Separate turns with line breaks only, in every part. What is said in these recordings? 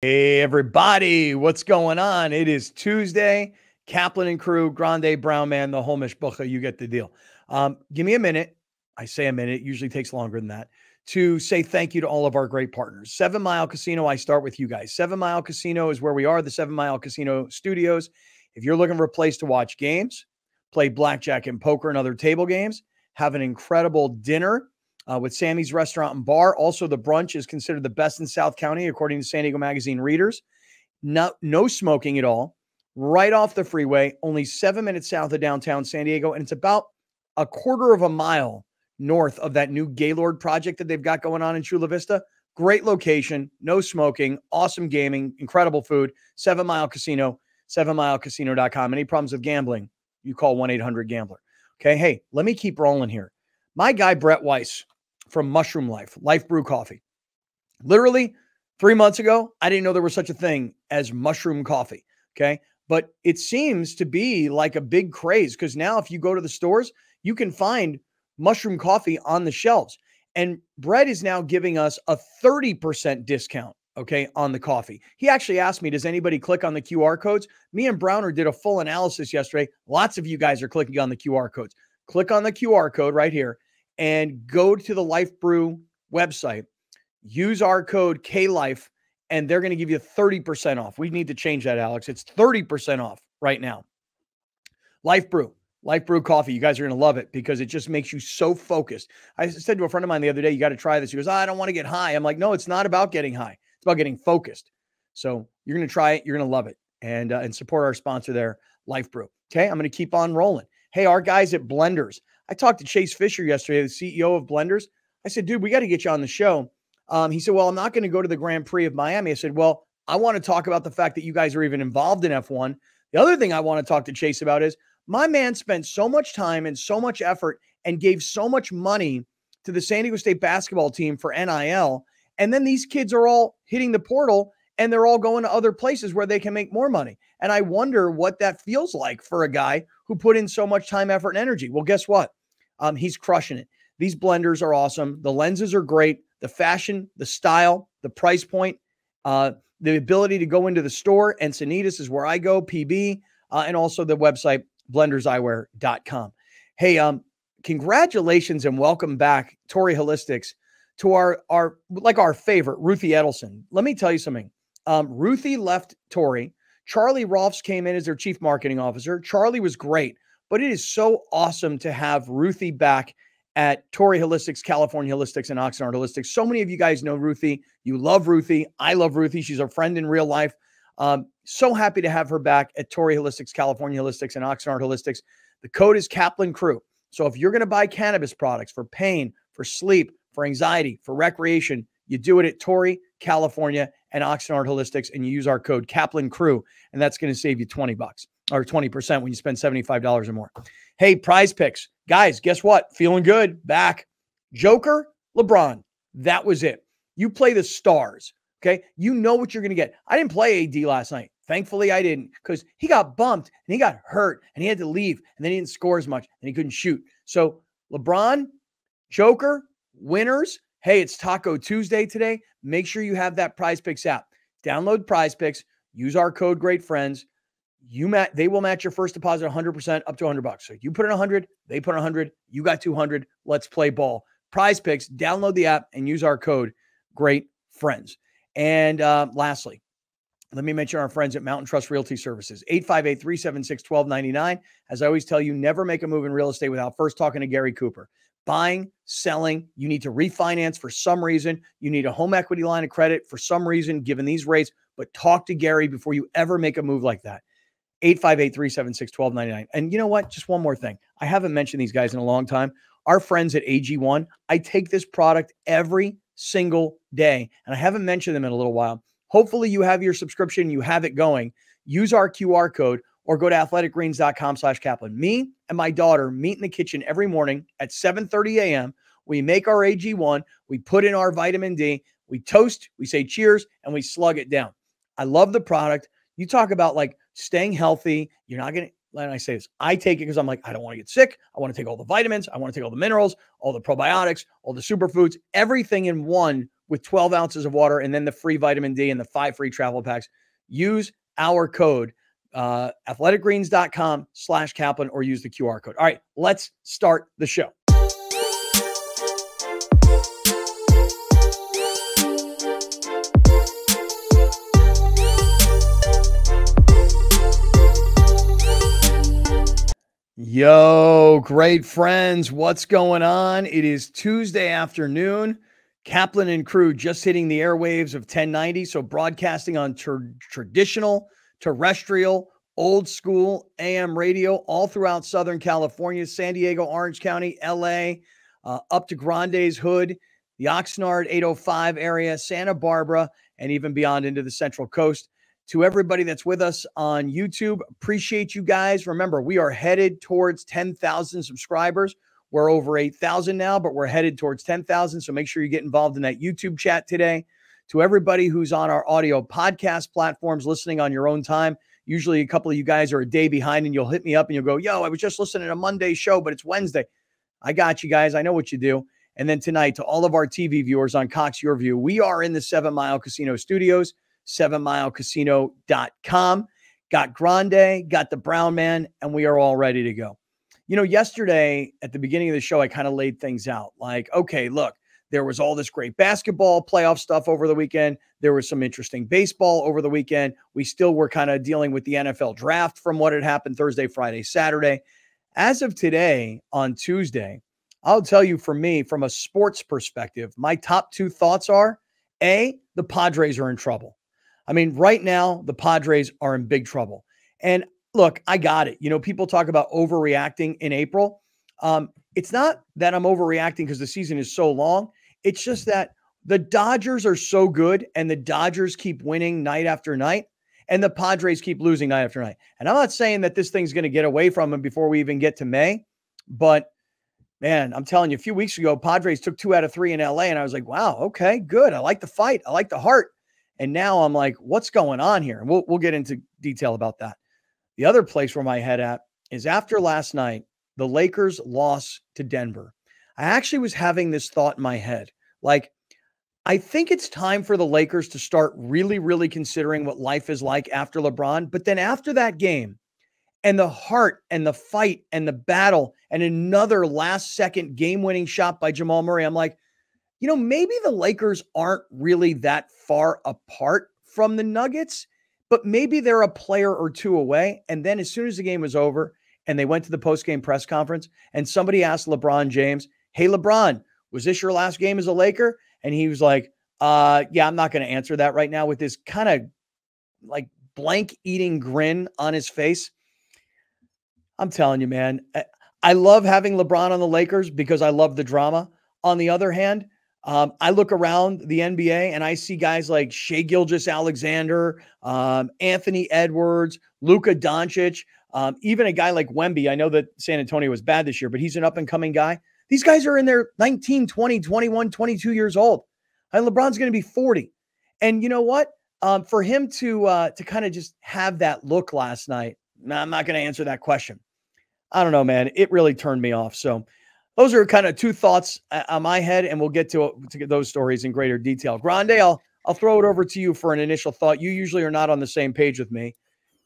Hey, everybody, what's going on? It is Tuesday. Kaplan and crew, Grande Brown Man, the Homish Bucha, you get the deal. Um, give me a minute. I say a minute, usually takes longer than that, to say thank you to all of our great partners. Seven Mile Casino, I start with you guys. Seven Mile Casino is where we are, the Seven Mile Casino Studios. If you're looking for a place to watch games, play blackjack and poker and other table games, have an incredible dinner uh, with Sammy's Restaurant and Bar. Also, the brunch is considered the best in South County, according to San Diego Magazine readers. No, no smoking at all. Right off the freeway, only seven minutes south of downtown San Diego. And it's about a quarter of a mile north of that new Gaylord project that they've got going on in Chula Vista. Great location, no smoking, awesome gaming, incredible food. Seven Mile Casino, sevenmilecasino.com. Any problems with gambling, you call 1 800 Gambler. Okay. Hey, let me keep rolling here. My guy, Brett Weiss, from Mushroom Life, LyfeBrew Coffee. Literally three months ago, I didn't know there was such a thing as mushroom coffee. Okay. But it seems to be like a big craze because now if you go to the stores, you can find mushroom coffee on the shelves. And Brett is now giving us a 30% discount, okay, on the coffee. He actually asked me, does anybody click on the QR codes? Me and Browner did a full analysis yesterday. Lots of you guys are clicking on the QR codes. Click on the QR code right here and go to the LyfeBrew website, use our code KLYFE, and they're going to give you 30% off. We need to change that, Alex. It's 30% off right now. LyfeBrew, Life Brew Coffee. You guys are going to love it because it just makes you so focused. I said to a friend of mine the other day, you got to try this. He goes, I don't want to get high. I'm like, no, it's not about getting high. It's about getting focused. So you're going to try it. You're going to love it and, uh, and support our sponsor there, LyfeBrew. Okay. I'm going to keep on rolling. Hey, our guys at Blenders. I talked to Chase Fisher yesterday, the CEO of Blenders. I said, dude, we got to get you on the show. Um, he said, well, I'm not going to go to the Grand Prix of Miami. I said, well, I want to talk about the fact that you guys are even involved in F1. The other thing I want to talk to Chase about is my man spent so much time and so much effort and gave so much money to the San Diego State basketball team for NIL. And then these kids are all hitting the portal and they're all going to other places where they can make more money. And I wonder what that feels like for a guy who put in so much time, effort, and energy. Well, guess what? Um, he's crushing it. These blenders are awesome. The lenses are great. The fashion, the style, the price point, uh, the ability to go into the store. Encinitas is where I go, PB, uh, and also the website blenderseyewear.com. Hey, um, congratulations and welcome back, Torrey Holistics, to our our like our favorite, Ruthie Edelson. Let me tell you something. Um, Ruthie left Torrey. Charlie Rolfs came in as their chief marketing officer. Charlie was great. But it is so awesome to have Ruthie back at Torrey Holistics, California Holistics, and Oxnard Holistics. So many of you guys know Ruthie. You love Ruthie. I love Ruthie. She's a friend in real life. Um, so happy to have her back at Torrey Holistics, California Holistics, and Oxnard Holistics. The code is Kaplan Crew. So if you're going to buy cannabis products for pain, for sleep, for anxiety, for recreation, you do it at Torrey, California, and Oxnard Holistics, and you use our code Kaplan Crew, and that's going to save you 20 bucks or 20% when you spend $75 or more. Hey, prize picks. Guys, guess what? Feeling good. Back. Joker, LeBron. That was it. You play the stars. Okay. You know what you're going to get. I didn't play AD last night. Thankfully, I didn't because he got bumped and he got hurt and he had to leave and then he didn't score as much and he couldn't shoot. So, LeBron, Joker, winners. Hey, it's Taco Tuesday today. Make sure you have that prize picks app. Download prize picks. Use our code Great Friends you match they will match your first deposit 100% up to 100 bucks. So you put in 100, they put in 100, you got 200. Let's play ball. Prize picks, download the app and use our code great friends. And uh, lastly, let me mention our friends at Mountain Trust Realty Services, 858 376 1299. As I always tell you, never make a move in real estate without first talking to Gary Cooper. Buying, selling, you need to refinance for some reason, you need a home equity line of credit for some reason, given these rates, but talk to Gary before you ever make a move like that. 858 376 1299. And you know what? Just one more thing. I haven't mentioned these guys in a long time. Our friends at AG1, I take this product every single day, and I haven't mentioned them in a little while. Hopefully, you have your subscription, you have it going. Use our QR code or go to athleticgreens.com slash Kaplan. Me and my daughter meet in the kitchen every morning at 7:30 a.m. We make our AG1, we put in our vitamin D, we toast, we say cheers, and we slug it down. I love the product. You talk about like staying healthy. You're not going to, and I say this, I take it because I'm like, I don't want to get sick. I want to take all the vitamins. I want to take all the minerals, all the probiotics, all the superfoods, everything in one with 12 ounces of water and then the free vitamin D and the five free travel packs. Use our code uh, athleticgreens.com slash Kaplan or use the QR code. All right, let's start the show. Yo, great friends. What's going on? It is Tuesday afternoon. Kaplan and crew just hitting the airwaves of 1090. So, broadcasting on ter- traditional, terrestrial, old school AM radio all throughout Southern California, San Diego, Orange County, LA, uh, up to Grande's Hood, the Oxnard 805 area, Santa Barbara, and even beyond into the Central Coast. To everybody that's with us on YouTube, appreciate you guys. Remember, we are headed towards 10,000 subscribers. We're over 8,000 now, but we're headed towards 10,000. So make sure you get involved in that YouTube chat today. To everybody who's on our audio podcast platforms listening on your own time, usually a couple of you guys are a day behind and you'll hit me up and you'll go, Yo, I was just listening to a Monday show, but it's Wednesday. I got you guys. I know what you do. And then tonight, to all of our TV viewers on Cox YurView, we are in the Seven Mile Casino studios, sevenmilecasino.com. Got Grande, got the Brown Man, and we are all ready to go. You know, yesterday at the beginning of the show, I kind of laid things out like, okay, look, there was all this great basketball playoff stuff over the weekend. There was some interesting baseball over the weekend. We still were kind of dealing with the NFL draft from what had happened Thursday, Friday, Saturday. As of today on Tuesday, I'll tell you for me, from a sports perspective, my top two thoughts are A, the Padres are in trouble. I mean, right now, the Padres are in big trouble. And look, I got it. You know, people talk about overreacting in April. Um, it's not that I'm overreacting because the season is so long. It's just that the Dodgers are so good and the Dodgers keep winning night after night and the Padres keep losing night after night. And I'm not saying that this thing's going to get away from them before we even get to May, but man, I'm telling you, a few weeks ago, Padres took two out of three in LA, and I was like, wow, okay, good. I like the fight. I like the heart. And now I'm like, what's going on here? And we'll we'll get into detail about that. The other place where my head at is after last night, the Lakers loss to Denver. I actually was having this thought in my head. Like, I think it's time for the Lakers to start really, really considering what life is like after LeBron. But then after that game and the heart and the fight and the battle and another last second game winning shot by Jamal Murray, I'm like, you know, maybe the Lakers aren't really that far apart from the Nuggets but maybe they're a player or two away. And then as soon as the game was over and they went to the post game press conference and somebody asked LeBron James, Hey, LeBron, was this your last game as a Laker? And he was like, uh, yeah, I'm not going to answer that right now with this kind of like blank eating grin on his face. I'm telling you, man, I love having LeBron on the Lakers because I love the drama. On the other hand, um, I look around the NBA and I see guys like Shai Gilgeous-Alexander, um, Anthony Edwards, Luka Doncic, um, even a guy like Wemby. I know that San Antonio was bad this year, but he's an up and coming guy. These guys are in their 19, 20, 21, 22 years old. And LeBron's going to be 40. And you know what? Um, for him to uh, to kind of just have that look last night, I'm not going to answer that question. I don't know, man. It really turned me off. So those are kind of two thoughts uh, on my head, and we'll get to, to get those stories in greater detail. Grande, I'll I'll throw it over to you for an initial thought. You usually are not on the same page with me.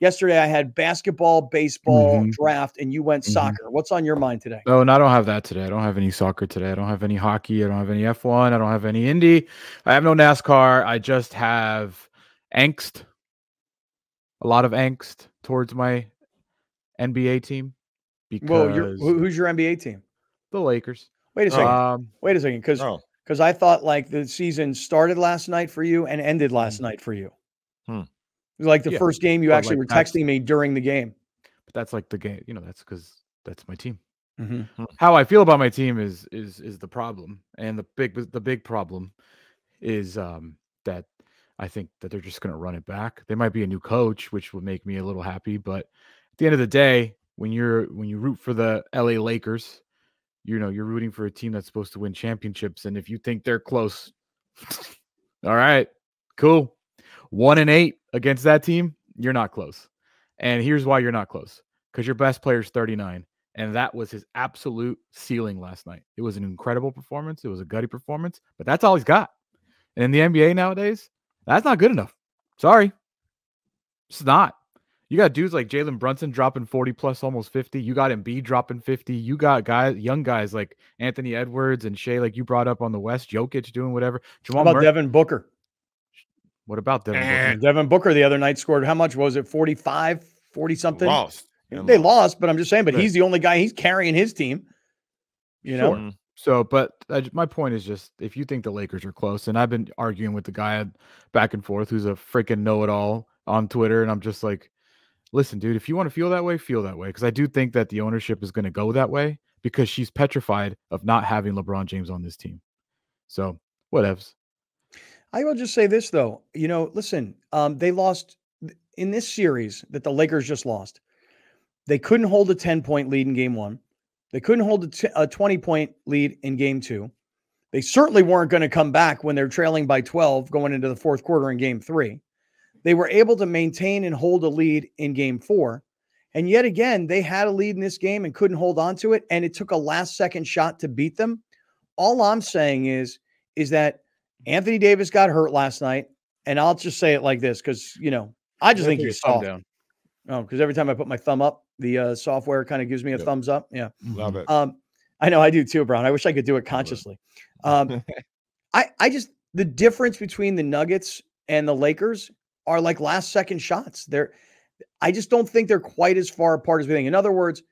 Yesterday, I had basketball, baseball, mm-hmm. draft, and you went mm-hmm. soccer. What's on your mind today?
No, and I don't have that today. I don't have any soccer today. I don't have any hockey. I don't have any F1. I don't have any Indy. I have no NASCAR. I just have angst, a lot of angst towards my NBA team.
Because Whoa, who's your NBA team?
The Lakers.
Wait a second. Um, Wait a second, because because oh. I thought like the season started last night for you and ended last mm. night for you. Hmm. It was like the yeah. first game you actually like were texting me during the game.
But that's like the game. You know, that's because that's my team. Mm-hmm. Hmm. How I feel about my team is is is the problem, and the big the big problem is um, that I think that they're just going to run it back. They might be a new coach, which would make me a little happy, but at the end of the day, when you're when you root for the LA Lakers you know you're rooting for a team that's supposed to win championships and if you think they're close all right cool one and eight against that team you're not close and here's why you're not close because your best player is 39 and that was his absolute ceiling last night it was an incredible performance it was a gutty performance but that's all he's got And in the NBA nowadays, that's not good enough. Sorry. It's not. You got dudes like Jalen Brunson dropping 40 plus almost 50. You got Embiid dropping 50. You got guys, young guys like Anthony Edwards and Shai, like you brought up on the West, Jokic doing whatever.
Jamal how about Murray? Devin Booker?
What about Devin Booker?
Devin Booker the other night scored how much was it? 45, 40 something?
Lost.
They lost. lost, but I'm just saying, but he's the only guy he's carrying his team. You know? Sure.
So, but uh, my point is just if you think the Lakers are close, and I've been arguing with the guy back and forth who's a freaking know it all on Twitter, and I'm just like, listen, dude, if you want to feel that way, feel that way. Because I do think that the ownership is going to go that way because she's petrified of not having LeBron James on this team. So, whatevs.
I will just say this though, you know, listen, um, they lost in this series that the Lakers just lost. They couldn't hold a 10 point lead in game one. They couldn't hold a, t- a 20 point lead in game two. They certainly weren't going to come back when they're trailing by 12 going into the fourth quarter in game three. They were able to maintain and hold a lead in game four. And yet again, they had a lead in this game and couldn't hold on to it. And it took a last second shot to beat them. All I'm saying is, is that Anthony Davis got hurt last night. And I'll just say it like this because, you know, I just think he's soft. Down. Oh, because every time I put my thumb up, the uh, software kind of gives me a yep. thumbs up. Yeah.
Love it.
Um, I know I do too, Brown. I wish I could do it consciously. Um, I, I just, the difference between the Nuggets and the Lakers are like last second shots. They're I just don't think they're quite as far apart as we think. In other words,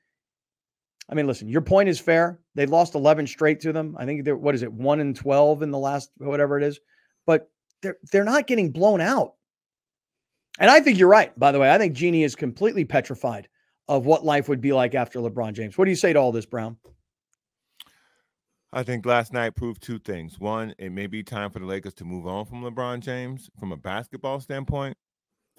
I mean, listen, your point is fair. They lost 11 straight to them. I think they're what is it, 1 and 12 in the last whatever it is. But they're they're not getting blown out. And I think you're right, by the way. I think Jeanie is completely petrified of what life would be like after LeBron James. What do you say to all this, Brown?
I think last night proved two things. One, it may be time for the Lakers to move on from LeBron James from a basketball standpoint.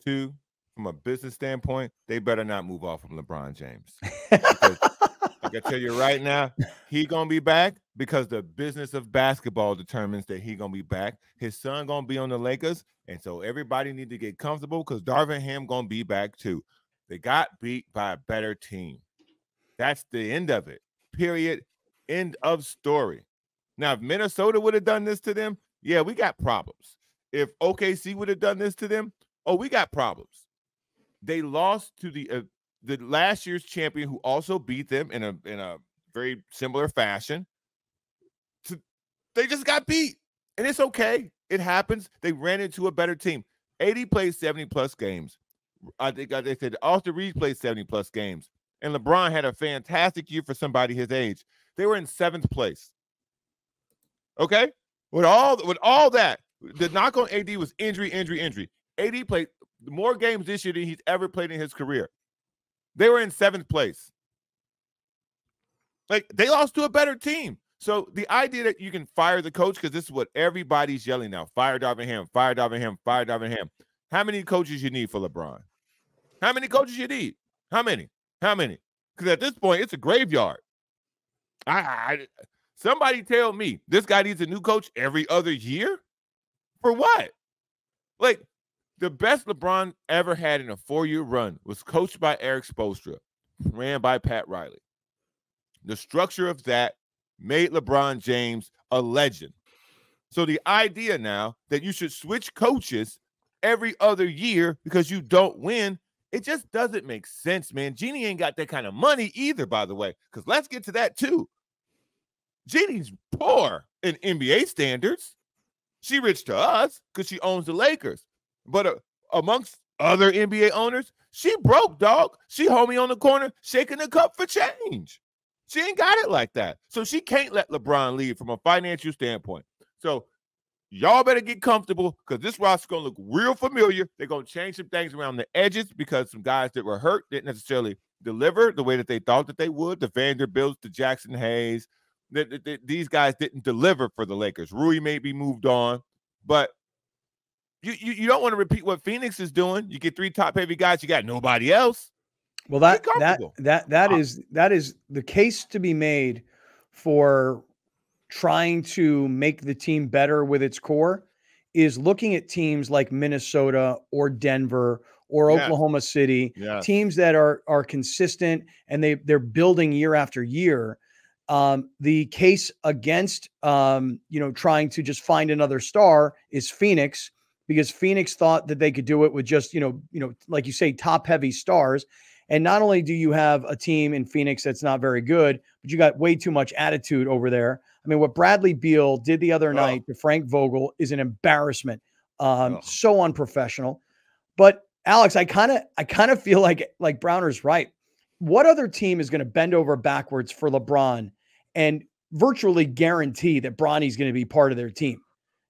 Two, from a business standpoint, they better not move off from LeBron James. I can tell you right now, he gonna be back because the business of basketball determines that he gonna be back. His son gonna be on the Lakers, and so everybody need to get comfortable because Darvin Ham gonna be back too. They got beat by a better team. That's the end of it. Period. End of story. Now, if Minnesota would have done this to them, yeah, we got problems. If OKC would have done this to them, oh, we got problems. They lost to the uh, the last year's champion, who also beat them in a in a very similar fashion. To, they just got beat, and it's okay. It happens. They ran into a better team. AD played 70 plus games. I think they said Austin Reaves played 70 plus games. And LeBron had a fantastic year for somebody his age. They were in seventh place. Okay, with all with all that, the knock on AD was injury, injury, injury. AD played more games this year than he's ever played in his career. They were in seventh place. Like they lost to a better team. So the idea that you can fire the coach, because this is what everybody's yelling now: fire Darvin Ham, fire Darvin Ham, fire Darvin Ham. How many coaches you need for LeBron? How many coaches you need? How many? How many? Because at this point, it's a graveyard. I, I somebody tell me this guy needs a new coach every other year for what? Like the best LeBron ever had in a four-year run was coached by Erik Spoelstra, ran by Pat Riley. The structure of that made LeBron James a legend. So the idea now that you should switch coaches every other year because you don't win it just doesn't make sense, man. Jeanie ain't got that kind of money either, by the way, because let's get to that too. Jeanie's poor in NBA standards. She rich to us because she owns the Lakers. But uh, amongst other NBA owners, she broke, dog. She homie on the corner shaking the cup for change. She ain't got it like that. So she can't let LeBron leave from a financial standpoint. So Y'all better get comfortable because this roster's gonna look real familiar. They're gonna change some things around the edges because some guys that were hurt didn't necessarily deliver the way that they thought that they would. The Vanderbilts, the Jaxson Hayes, the, the, the, these guys didn't deliver for the Lakers. Rui may be moved on, but you, you, you don't want to repeat what Phoenix is doing. You get three top heavy guys, you got nobody else.
Well, that that that that is that is the case to be made for trying to make the team better with its core is looking at teams like Minnesota or Denver or. Oklahoma City, teams that are are consistent and they they're building year after year. Um, the case against, um, you know, trying to just find another star is Phoenix because Phoenix thought that they could do it with just, you know, you know, like you say, top heavy stars. And not only do you have a team in Phoenix that's not very good, but you got way too much attitude over there. I mean, what Bradley Beal did the other oh. night to Frank Vogel is an embarrassment. Um, oh. so unprofessional. But Alex, I kind of, I kind of feel like, like Browner's right. What other team is going to bend over backwards for LeBron and virtually guarantee that Bronny's going to be part of their team?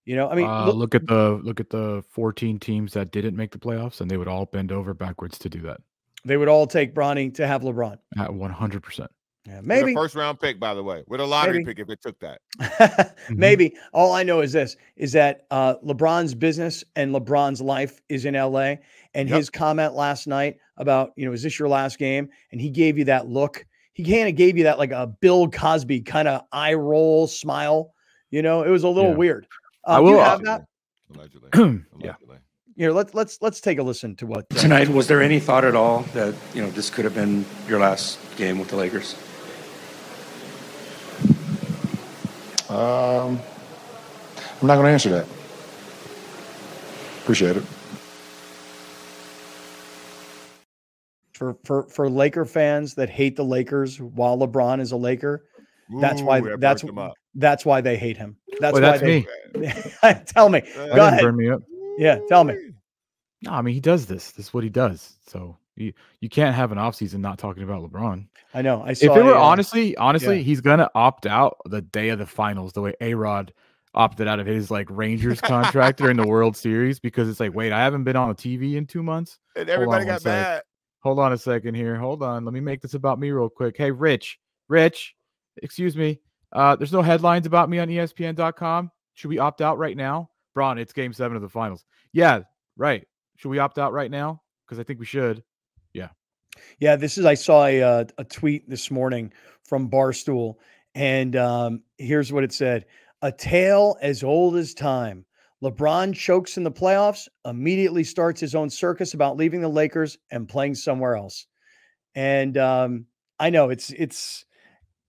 You know, I mean,
uh, look, look, at the look at the 14 teams that didn't make the playoffs, and they would all bend over backwards to do that.
They would all take Bronny to have LeBron
at 100. percent
yeah, maybe
first round pick, by the way, with a lottery maybe. pick if it took that.
Mm-hmm. maybe all I know is this: is that uh, LeBron's business and LeBron's life is in LA. And yep. his comment last night about, you know, is this your last game? And he gave you that look. He kind of gave you that like a Bill Cosby kind of eye roll smile. You know, it was a little yeah. weird. Uh, I will have that. Allegedly. Allegedly. yeah. Here, let's let's let's take a listen to what
uh, tonight. Was there any thought at all that you know this could have been your last game with the Lakers?
Um, I'm not going to answer that. Appreciate it.
For for for Laker fans that hate the Lakers while LeBron is a Laker, that's why that's that's why they hate him. That's
well,
why
that's
they,
me.
tell me. Go ahead. Burn me up. Yeah, tell me.
No, I mean he does this. This is what he does. So you you can't have an offseason not talking about LeBron.
I know. I saw
if it were uh, honestly, honestly, yeah. he's gonna opt out the day of the finals, the way A Rod opted out of his like Rangers contract during the World Series because it's like, wait, I haven't been on the TV in two months.
And everybody got mad.
Hold on a second here. Hold on. Let me make this about me real quick. Hey, Rich, Rich, excuse me. Uh, there's no headlines about me on ESPN.com. Should we opt out right now? Bron, it's game seven of the finals. Yeah, right. Should we opt out right now? Because I think we should. Yeah.
This is I saw a uh, a tweet this morning from Barstool, and um, here's what it said: "A tale as old as time. LeBron chokes in the playoffs, immediately starts his own circus about leaving the Lakers and playing somewhere else." And um, I know it's it's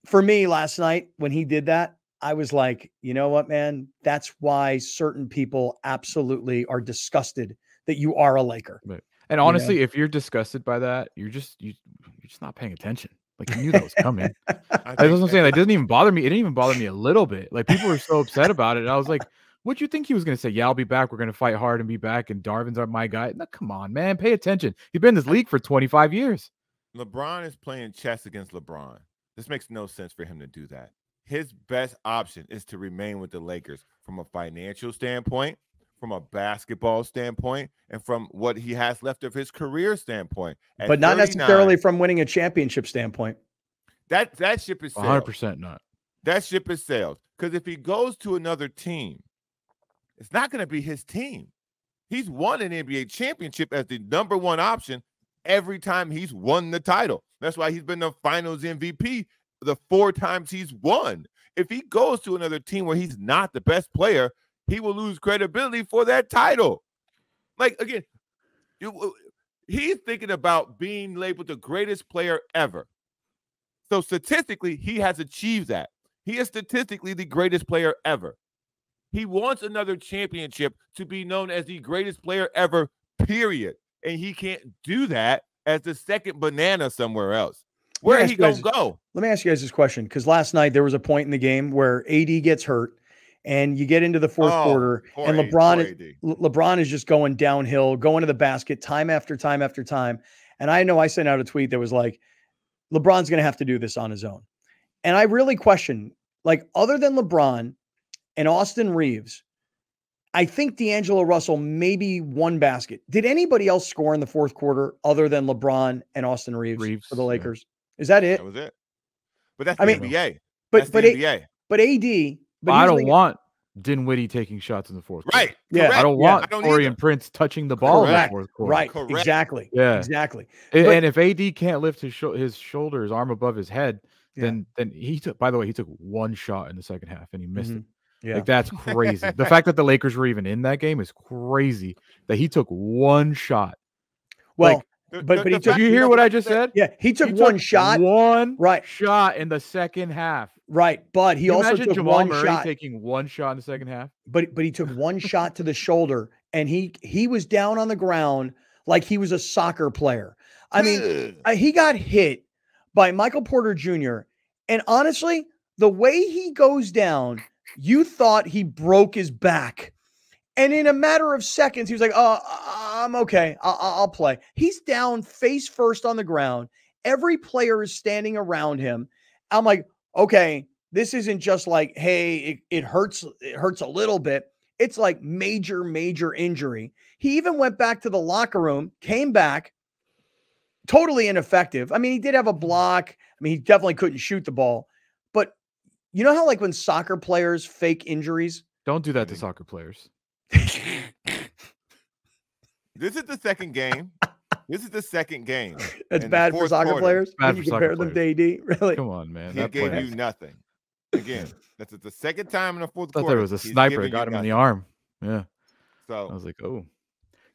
for me last night when he did that. I was like, you know what, man? That's why certain people absolutely are disgusted that you are a Laker.
Right. And honestly, you know? if you're disgusted by that, you're just you you're just not paying attention. Like you knew that was coming. I, I was I'm saying. That it doesn't even bother me. It didn't even bother me a little bit. Like people were so upset about it. And I was like, what do you think he was going to say? Yeah, I'll be back. We're going to fight hard and be back. And Darvin's are my guy. No, come on, man. Pay attention. He's been in this league for 25 years.
LeBron is playing chess against LeBron. This makes no sense for him to do that. His best option is to remain with the Lakers from a financial standpoint, from a basketball standpoint and from what he has left of his career standpoint.
At but not necessarily from winning a championship standpoint.
That that ship is sailed.
100% not.
That ship is sailed. Because if he goes to another team, it's not going to be his team. He's won an NBA championship as the number one option every time he's won the title. That's why he's been the finals MVP the four times he's won. If he goes to another team where he's not the best player, he will lose credibility for that title. Like again, you, uh, he's thinking about being labeled the greatest player ever. So statistically, he has achieved that. He is statistically the greatest player ever. He wants another championship to be known as the greatest player ever, period. And he can't do that as the second banana somewhere else. Where he gonna go?
Let me ask you guys this question because last night there was a point in the game where AD gets hurt and you get into the fourth oh, quarter and LeBron is, LeBron is just going downhill, going to the basket time after time after time. And I know I sent out a tweet that was like, LeBron's going to have to do this on his own. And I really question, like, other than LeBron and Austin Reaves, I think D'Angelo Russell maybe one basket. Did anybody else score in the fourth quarter other than LeBron and Austin Reeves, Reaves for the Lakers? Yeah. Is that it?
That was it. But that's I mean, NBA.
But
that's
but NBA. but AD but
I don't like, want Dinwiddie taking shots in the fourth.
Quarter. Right.
Yeah. I don't want yeah, Taurean Prince touching the ball Correct. in the fourth quarter.
Right. Correct. Exactly.
Yeah.
Exactly.
And, but, and if AD can't lift his sh- his shoulder, his arm above his head, then yeah. then he took. By the way, he took one shot in the second half and he missed mm-hmm. it. Yeah. Like that's crazy. the fact that the Lakers were even in that game is crazy. That he took one shot.
Well,
like,
but but he took.
You hear what I just said?
Yeah, he took
He
one
took
shot.
One
Right.
shot in the second half.
Right, but he also took
Jamal
one
Murray
shot.
taking one shot in the second half.
but but he took one shot to the shoulder, and he he was down on the ground like he was a soccer player. I mean, uh, he got hit by Michael Porter Jr. And honestly, the way he goes down, you thought he broke his back. And in a matter of seconds, he was like, "Oh, I'm okay. I'll, I'll play." He's down face first on the ground. Every player is standing around him. I'm like, "Okay, this isn't just like, hey, it, it hurts. It hurts a little bit. It's like major, major injury." He even went back to the locker room, came back, totally ineffective. I mean, he did have a mm-hmm. block. I mean, he definitely couldn't shoot the ball. But you know how, like, when soccer players fake injuries?
Don't do that to mm-hmm. soccer players.
this is the second game. This is the second game.
That's bad for soccer
quarter,
players.
Bad
When you
for
compare
soccer
them to AD, really?
Come on, man.
He
That
gave
player-
you nothing. Again, that's the second time in the fourth
I thought
quarter.
there was a sniper got
you
him in the arm. Yeah.
So
I was like, oh.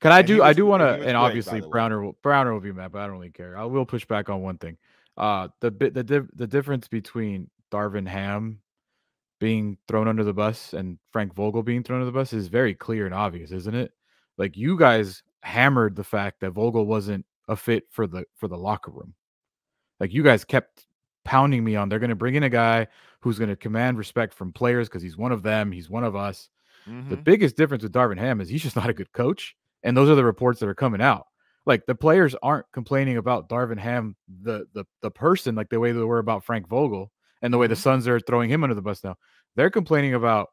Can I
And he
do? I do want to, and
great,
obviously
the way.
Browner will Browner will be mad, but I don't really care. I will push back on one thing. Uh, the bit the diff, the difference between Darvin Ham being thrown under the bus and Frank Vogel being thrown under the bus is very clear and obvious, isn't it? Like you guys hammered the fact that Vogel wasn't a fit for the for the locker room. Like you guys kept pounding me on they're going to bring in a guy who's going to command respect from players because he's one of them, he's one of us. The
mhm.
biggest difference with Darvin Ham is he's just not a good coach. And those are the reports that are coming out. Like the players aren't complaining about Darvin Ham, the the the person, like the way they were about Frank Vogel and the way the
Mhm.
Suns are throwing him under the bus now. They're complaining about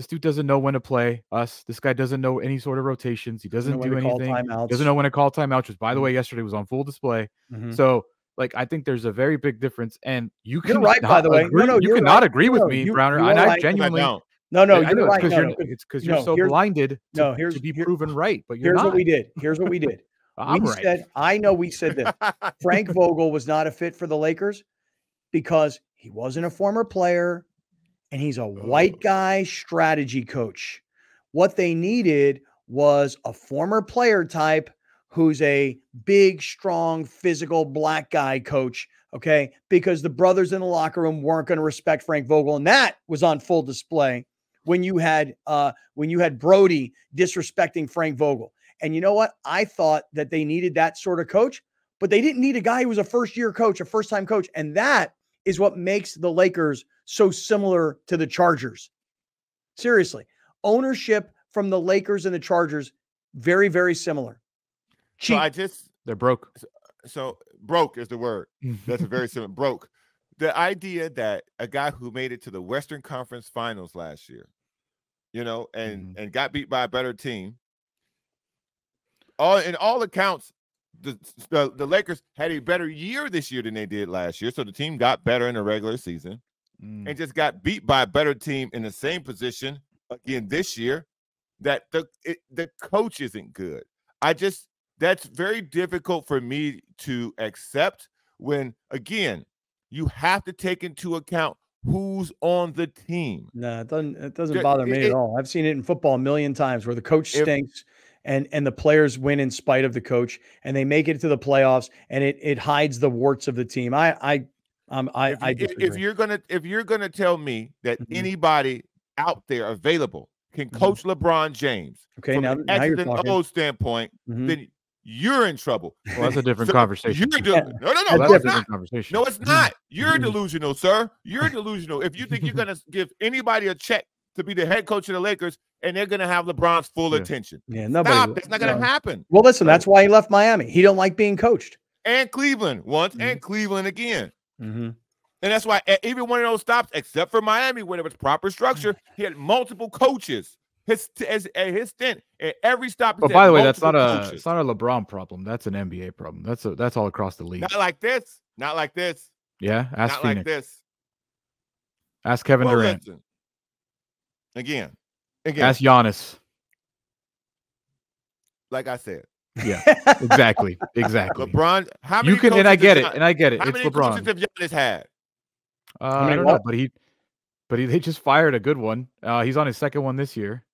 this dude doesn't know when to play us. This guy doesn't know any sort of rotations. He doesn't
know
do anything. Doesn't know when to call timeouts, which by the
Mhm.
way, yesterday was on full display.
Mhm.
So like I think there's a very big difference. And you can
right, by the way. No,
agree-
no,
you
you're
cannot
right.
agree with
No,
me,
you-
Browner.
you
And I
right. I
I
genuinely
don't.
No, no, you're right.
because
No,
you're it's because
no,
you're so blinded to,
no, here's-
to be
here-
proven right, but you're
Here's
not.
what we did. Here's what we did.
I'm
we
right.
said, I know we said this. Frank Vogel was not a fit for the Lakers because he wasn't a former player and he's a white
Oh.
guy strategy coach. What they needed was a former player type who's a big, strong, physical black guy coach. Okay. Because the brothers in the locker room weren't going to respect Frank Vogel. And that was on full display when you had uh when you had Brody disrespecting Frank Vogel. And you know what? I thought that they needed that sort of coach, but they didn't need a guy who was a first year coach, a first time coach. And that is what makes the Lakers so similar to the Chargers. Seriously, ownership from the Lakers and the Chargers, very, very similar.
so I just
They're broke.
so broke is the word. That's a very similar broke. The idea that a guy who made it to the Western Conference Finals last year, you know, and mm-hmm. and got beat by a better team. All in all accounts, the, the the Lakers had a better year this year than they did last year. So the team got better in the regular season
Mm.
and just got beat by a better team in the same position again this year. That the it, the coach isn't good. I just that's very difficult for me to accept when again you have to take into account who's on the team.
No, it doesn't. It doesn't bother me
it-
at all. I've seen it in football a million times where the coach
If-
stinks and and the players win in spite of the coach, and they make it to the playoffs, and it it hides the warts of the team. I I um I
if,
I
if you're gonna if you're gonna tell me that
Mhm.
anybody out there available can
Mhm.
coach LeBron James
okay,
from
now
an
now
X's
you're
and
talking.
O's standpoint,
Mhm.
then you're in trouble.
Well, that's a different
So
conversation.
You're
Yeah,
no, no, no,
that's
no, it's not.
conversation.
No, it's not. You're
Mhm.
delusional, sir. You're delusional. If you think you're gonna give anybody a check to be the head coach of the Lakers and they're gonna have LeBron's full
Yeah.
attention,
Yeah, nobody.
stop.
will-
That's not gonna
no.
happen.
Well, listen, that's why he left Miami. He don't like being coached.
And Cleveland once,
Mhm.
and Cleveland again.
Mm-hmm.
And that's why at even one of those stops, except for Miami, where there was proper structure, he had multiple coaches. His his, his stint at every stop.
But by the way, that's not
multiple
a it's not a LeBron problem. That's an NBA problem. That's a that's all across the league.
not like this. Not like this.
Yeah, ask
not
Phoenix.
like this.
Ask Kevin
Well,
Durant.
listen. Again, again,
Ask Giannis.
like I said,
Yeah, exactly, exactly.
LeBron. How many?
you can, and I get it,
Gian-
and I get it.
How
It's
many coaches
LeBron.
have Giannis had?
Uh,
many
I don't know, but he, but he, they just fired a good one. Uh, he's on his second one this year.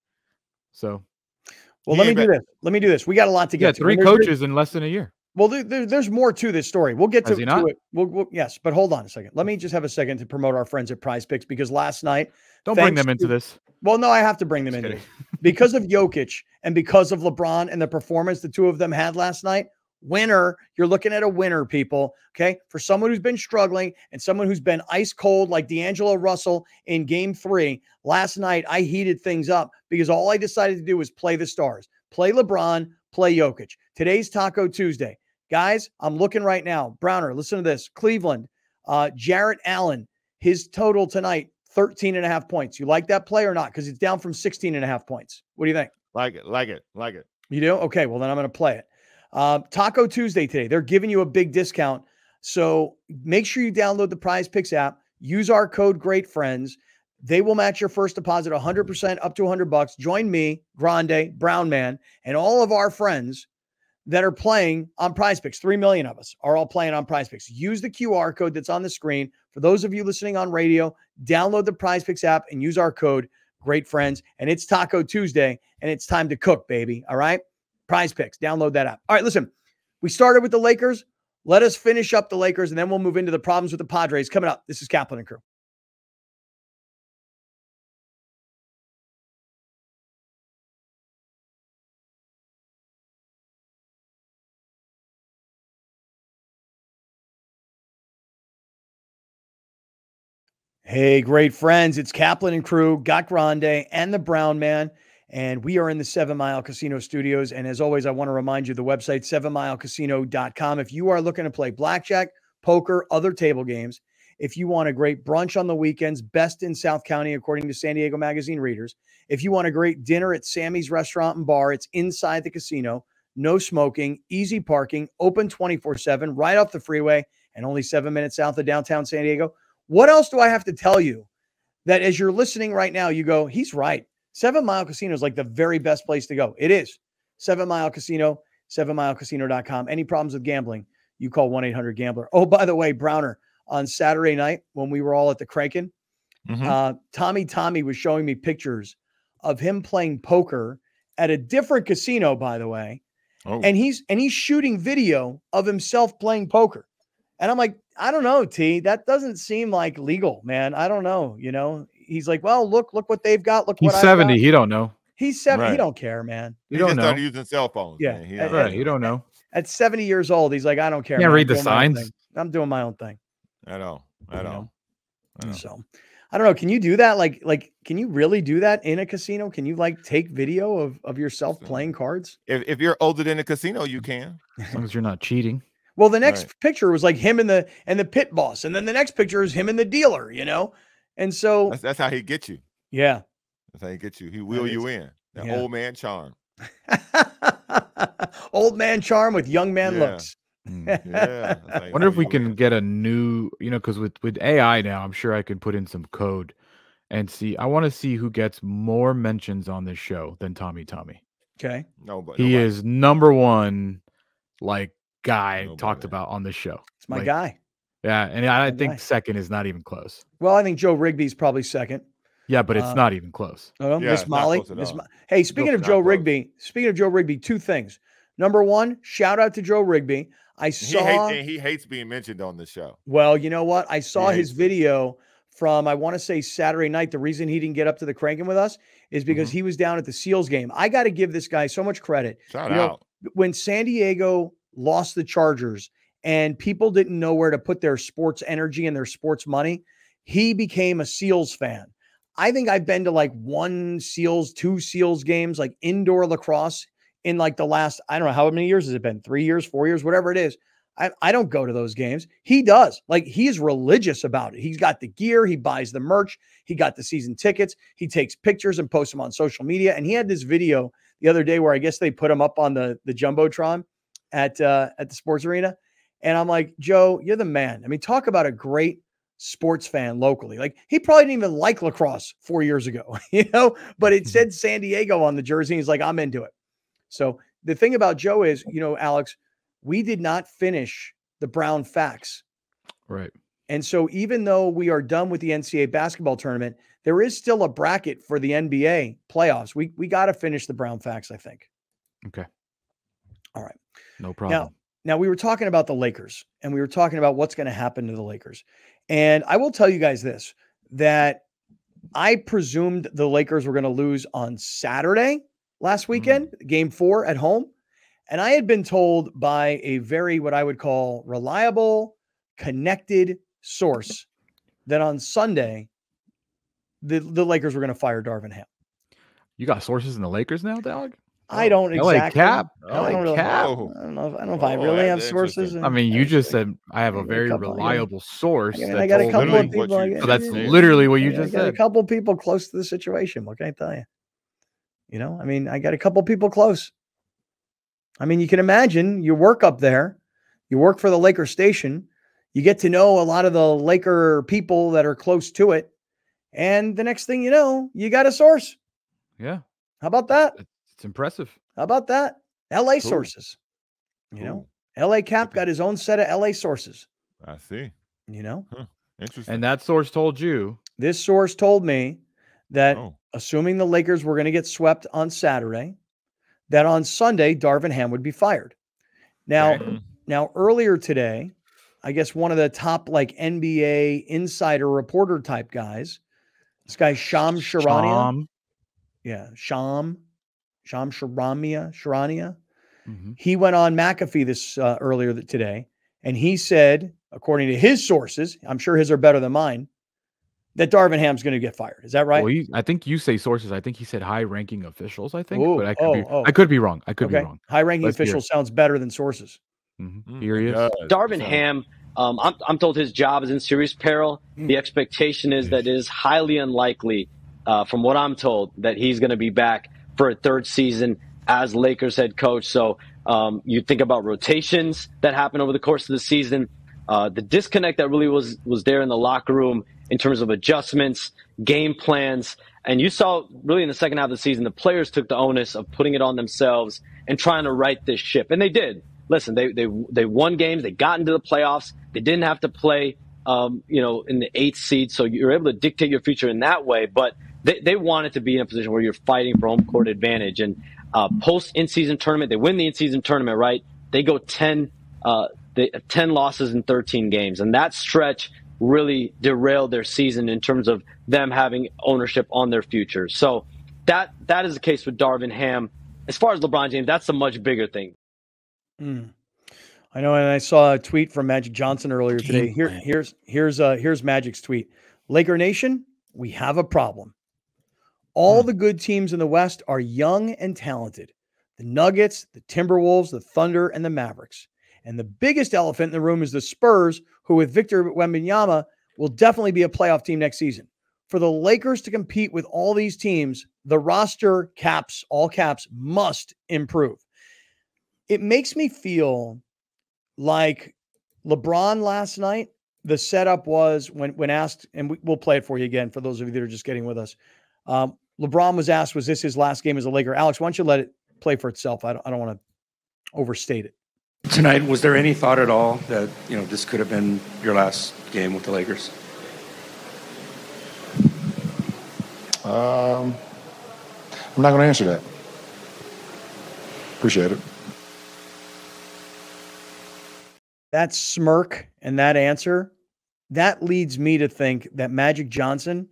So
Well,
He
let me
ain't
do this. Let me do this. We got a lot to get to.
three
When there's big-
coaches in less than a year.
Well, there, there, there's more to this story. We'll get to, to it. We'll, we'll, yes, but hold on a second. Let me just have a second to promote our friends at Prize Picks because last night.
Don't bring them into this.
Well, no, I have to bring them into it because of Jokic and because of LeBron and the performance the two of them had last night. Winner, you're looking at a winner, people. Okay. For someone who's been struggling and someone who's been ice cold like D'Angelo Russell in game three, last night I heated things up because all I decided to do was play the stars, play LeBron, play Jokic. Today's Taco Tuesday. Guys, I'm looking right now. Browner, listen to this. Cleveland, uh, Jarrett Allen, his total tonight, 13 and a half points. You like that play or not? Because it's down from 16 and a half points. What do you think?
Like it, like it, like it.
You do? Okay. Well, then I'm going to play it. Uh, Taco Tuesday today. They're giving you a big discount. So make sure you download the Prize Picks app. Use our code Great Friends. They will match your first deposit 100% up to 100 bucks. Join me, Grande, Brown Man, and all of our friends that are playing on prize picks. Three million of us are all playing on prize picks. Use the QR code that's on the screen. For those of you listening on radio, download the prize picks app and use our code, great friends. And it's Taco Tuesday and it's time to cook, baby. All right. Prize picks, download that app. All right. Listen, we started with the Lakers. Let us finish up the Lakers and then we'll move into the problems with the Padres coming up. This is Kaplan and Crew. Hey, great friends. It's Kaplan and crew, Got Grande, and the Brown Man. And we are in the Seven Mile Casino studios. And as always, I want to remind you the website, sevenmilecasino.com. If you are looking to play blackjack, poker, other table games, if you want a great brunch on the weekends, best in South County, according to San Diego Magazine readers, if you want a great dinner at Sammy's Restaurant and Bar, it's inside the casino, no smoking, easy parking, open 24 7, right off the freeway, and only seven minutes south of downtown San Diego. What else do I have to tell you that as you're listening right now, you go, he's right. Seven Mile Casino is like the very best place to go. It is. Seven Mile Casino, sevenmilecasino.com. Any problems with gambling, you call 1 800 Gambler. Oh, by the way, Browner, on Saturday night when we were all at the Kraken, mm-hmm. uh, Tommy Tommy was showing me pictures of him playing poker at a different casino, by the way. Oh. And he's and he's shooting video of himself playing poker. And I'm like, I don't know, T. That doesn't seem like legal, man. I don't know. You know, he's like, well, look, look what they've got. Look,
he's
what
70. He don't know.
He's 70. Right. He don't care, man.
He,
he don't know.
using cell phones.
Yeah,
man. He
at, right. You don't know.
At 70 years old, he's like, I don't care.
Can't read the signs.
I'm doing my own thing.
I know. I know.
I know. So, I don't know. Can you do that? Like, like, can you really do that in a casino? Can you like take video of of yourself playing cards?
If if you're older than a casino, you can.
As long as you're not cheating.
Well, the next right. picture was like him and the and the pit boss, and then the next picture is him and the dealer. You know, and so
that's, that's how he gets you.
Yeah,
that's how he gets you. He will you in. The yeah. old man charm.
old man charm with young man yeah. looks.
Mm, yeah.
I wonder if we can get a new, you know, because with with AI now, I'm sure I can put in some code and see. I want to see who gets more mentions on this show than Tommy Tommy.
Okay.
No, but
he is number one, like guy Nobody. talked about on the show.
It's my like, guy.
Yeah, and I, think guy. second is not even close.
Well, I think Joe Rigby's probably second.
Yeah, but it's uh, not even close.
Oh, yeah, Miss Molly. Miss Mo- hey, speaking of Joe close. Rigby, speaking of Joe Rigby, two things. Number one, shout out to Joe Rigby. I saw
he hates, he hates being mentioned on the show.
Well, you know what? I saw his video from I want to say Saturday night. The reason he didn't get up to the Kraken with us is because mm-hmm. he was down at the Seals game. I got to give this guy so much credit.
Shout you out.
Know, when San Diego lost the Chargers and people didn't know where to put their sports energy and their sports money, he became a Seals fan. I think I've been to like one Seals, two Seals games, like indoor lacrosse in like the last, I don't know how many years has it been? Three years, four years, whatever it is. I, I don't go to those games. He does. Like he's religious about it. He's got the gear, he buys the merch, he got the season tickets, he takes pictures and posts them on social media. And he had this video the other day where I guess they put him up on the the jumbotron at uh, at the sports arena, and I'm like, Joe, you're the man. I mean, talk about a great sports fan locally. Like he probably didn't even like lacrosse four years ago, you know, but it mm-hmm. said San Diego on the jersey. He's like, I'm into it. So the thing about Joe is, you know, Alex, we did not finish the Brown facts.
Right.
And so even though we are done with the NCAA basketball tournament, there is still a bracket for the NBA playoffs. We we got to finish the Brown facts, I think.
Okay.
All right.
No problem.
now we were talking about the Lakers and we were talking about what's going to happen to the Lakers. And I will tell you guys this that I presumed the Lakers were going to lose on Saturday last mm-hmm. weekend, mm. game four at home. And I had been told by a very, what I would call reliable, connected source that on Sunday, the, the Lakers were going to fire Darvin Ham.
You got sources in the Lakers now, Dog?
I oh, don't exactly.
LA Cap.
LA I don't know. Cap. I don't know. If, I don't know if I oh, really have sources.
I mean, you just said I have a very reliable source.
I, mean, I got a couple of people.
You, so that's literally what you just said.
A couple people close to the situation. What can I tell you? You know, I mean, I got a couple people close. I mean, you can imagine you work up there, you work for the Laker station, you get to know a lot of the Laker people that are close to it, and the next thing you know, you got a source.
Yeah.
How about that?
It's impressive.
How about that? LA cool. sources. You cool. know, LA Cap got his own set of LA sources.
I see.
You know,
huh. interesting.
And that source told you.
This source told me that oh. assuming the Lakers were going to get swept on Saturday, that on Sunday Darvin Ham would be fired. Now, now earlier today, I guess one of the top like NBA insider reporter type guys, this guy Sham Charania. Sham. Yeah, Sham Sham Charania, Charania. Mm-hmm. He went on McAfee this uh, earlier today, and he said, according to his sources, I'm sure his are better than mine, that Darvin Ham's going to get fired. Is that right?
Well, he, I think you say sources. I think he said high-ranking officials. I think, Ooh, but I could oh, be oh. I could be wrong. I could okay. be wrong.
High-ranking officials sounds better than sources.
Mm-hmm. Mm, Here he is.
Darvin Ham. Um, I'm, I'm told his job is in serious peril. Mm. The expectation is that it is highly unlikely, uh, from what I'm told, that he's going to be back for a third season as Lakers head coach. So um, you think about rotations that happen over the course of the season, uh, the disconnect that really was was there in the locker room in terms of adjustments, game plans, and you saw really in the second half of the season the players took the onus of putting it on themselves and trying to right this ship, and they did. Listen, they they they won games, they got into the playoffs, they didn't have to play. Um, you know, in the eighth seed, so you're able to dictate your future in that way. But they, they wanted to be in a position where you're fighting for home court advantage. And uh, post in season tournament, they win the in season tournament, right? They go 10, uh, they, 10 losses in 13 games. And that stretch really derailed their season in terms of them having ownership on their future. So that that is the case with Darvin Ham. As far as LeBron James, that's a much bigger thing.
Mm. I know, and I saw a tweet from Magic Johnson earlier today. Here, here's here's uh here's Magic's tweet. Laker Nation, we have a problem. All hmm. the good teams in the West are young and talented the Nuggets, the Timberwolves, the Thunder, and the Mavericks. And the biggest elephant in the room is the Spurs, who with Victor Wembanyama will definitely be a playoff team next season. For the Lakers to compete with all these teams, the roster caps, all caps, must improve. It makes me feel like LeBron last night. The setup was when when asked, and we, will play it for you again for those of you that are just getting with us. Um, LeBron was asked, was this his last game as a Laker? Alex, why don't you let it play for itself? I don't, I don't want to overstate it.
Tonight, was there any thought at all that, you know, this could have been your last game with the Lakers?
Um, I'm not going to answer that. Appreciate it.
That smirk and that answer, that leads me to think that Magic Johnson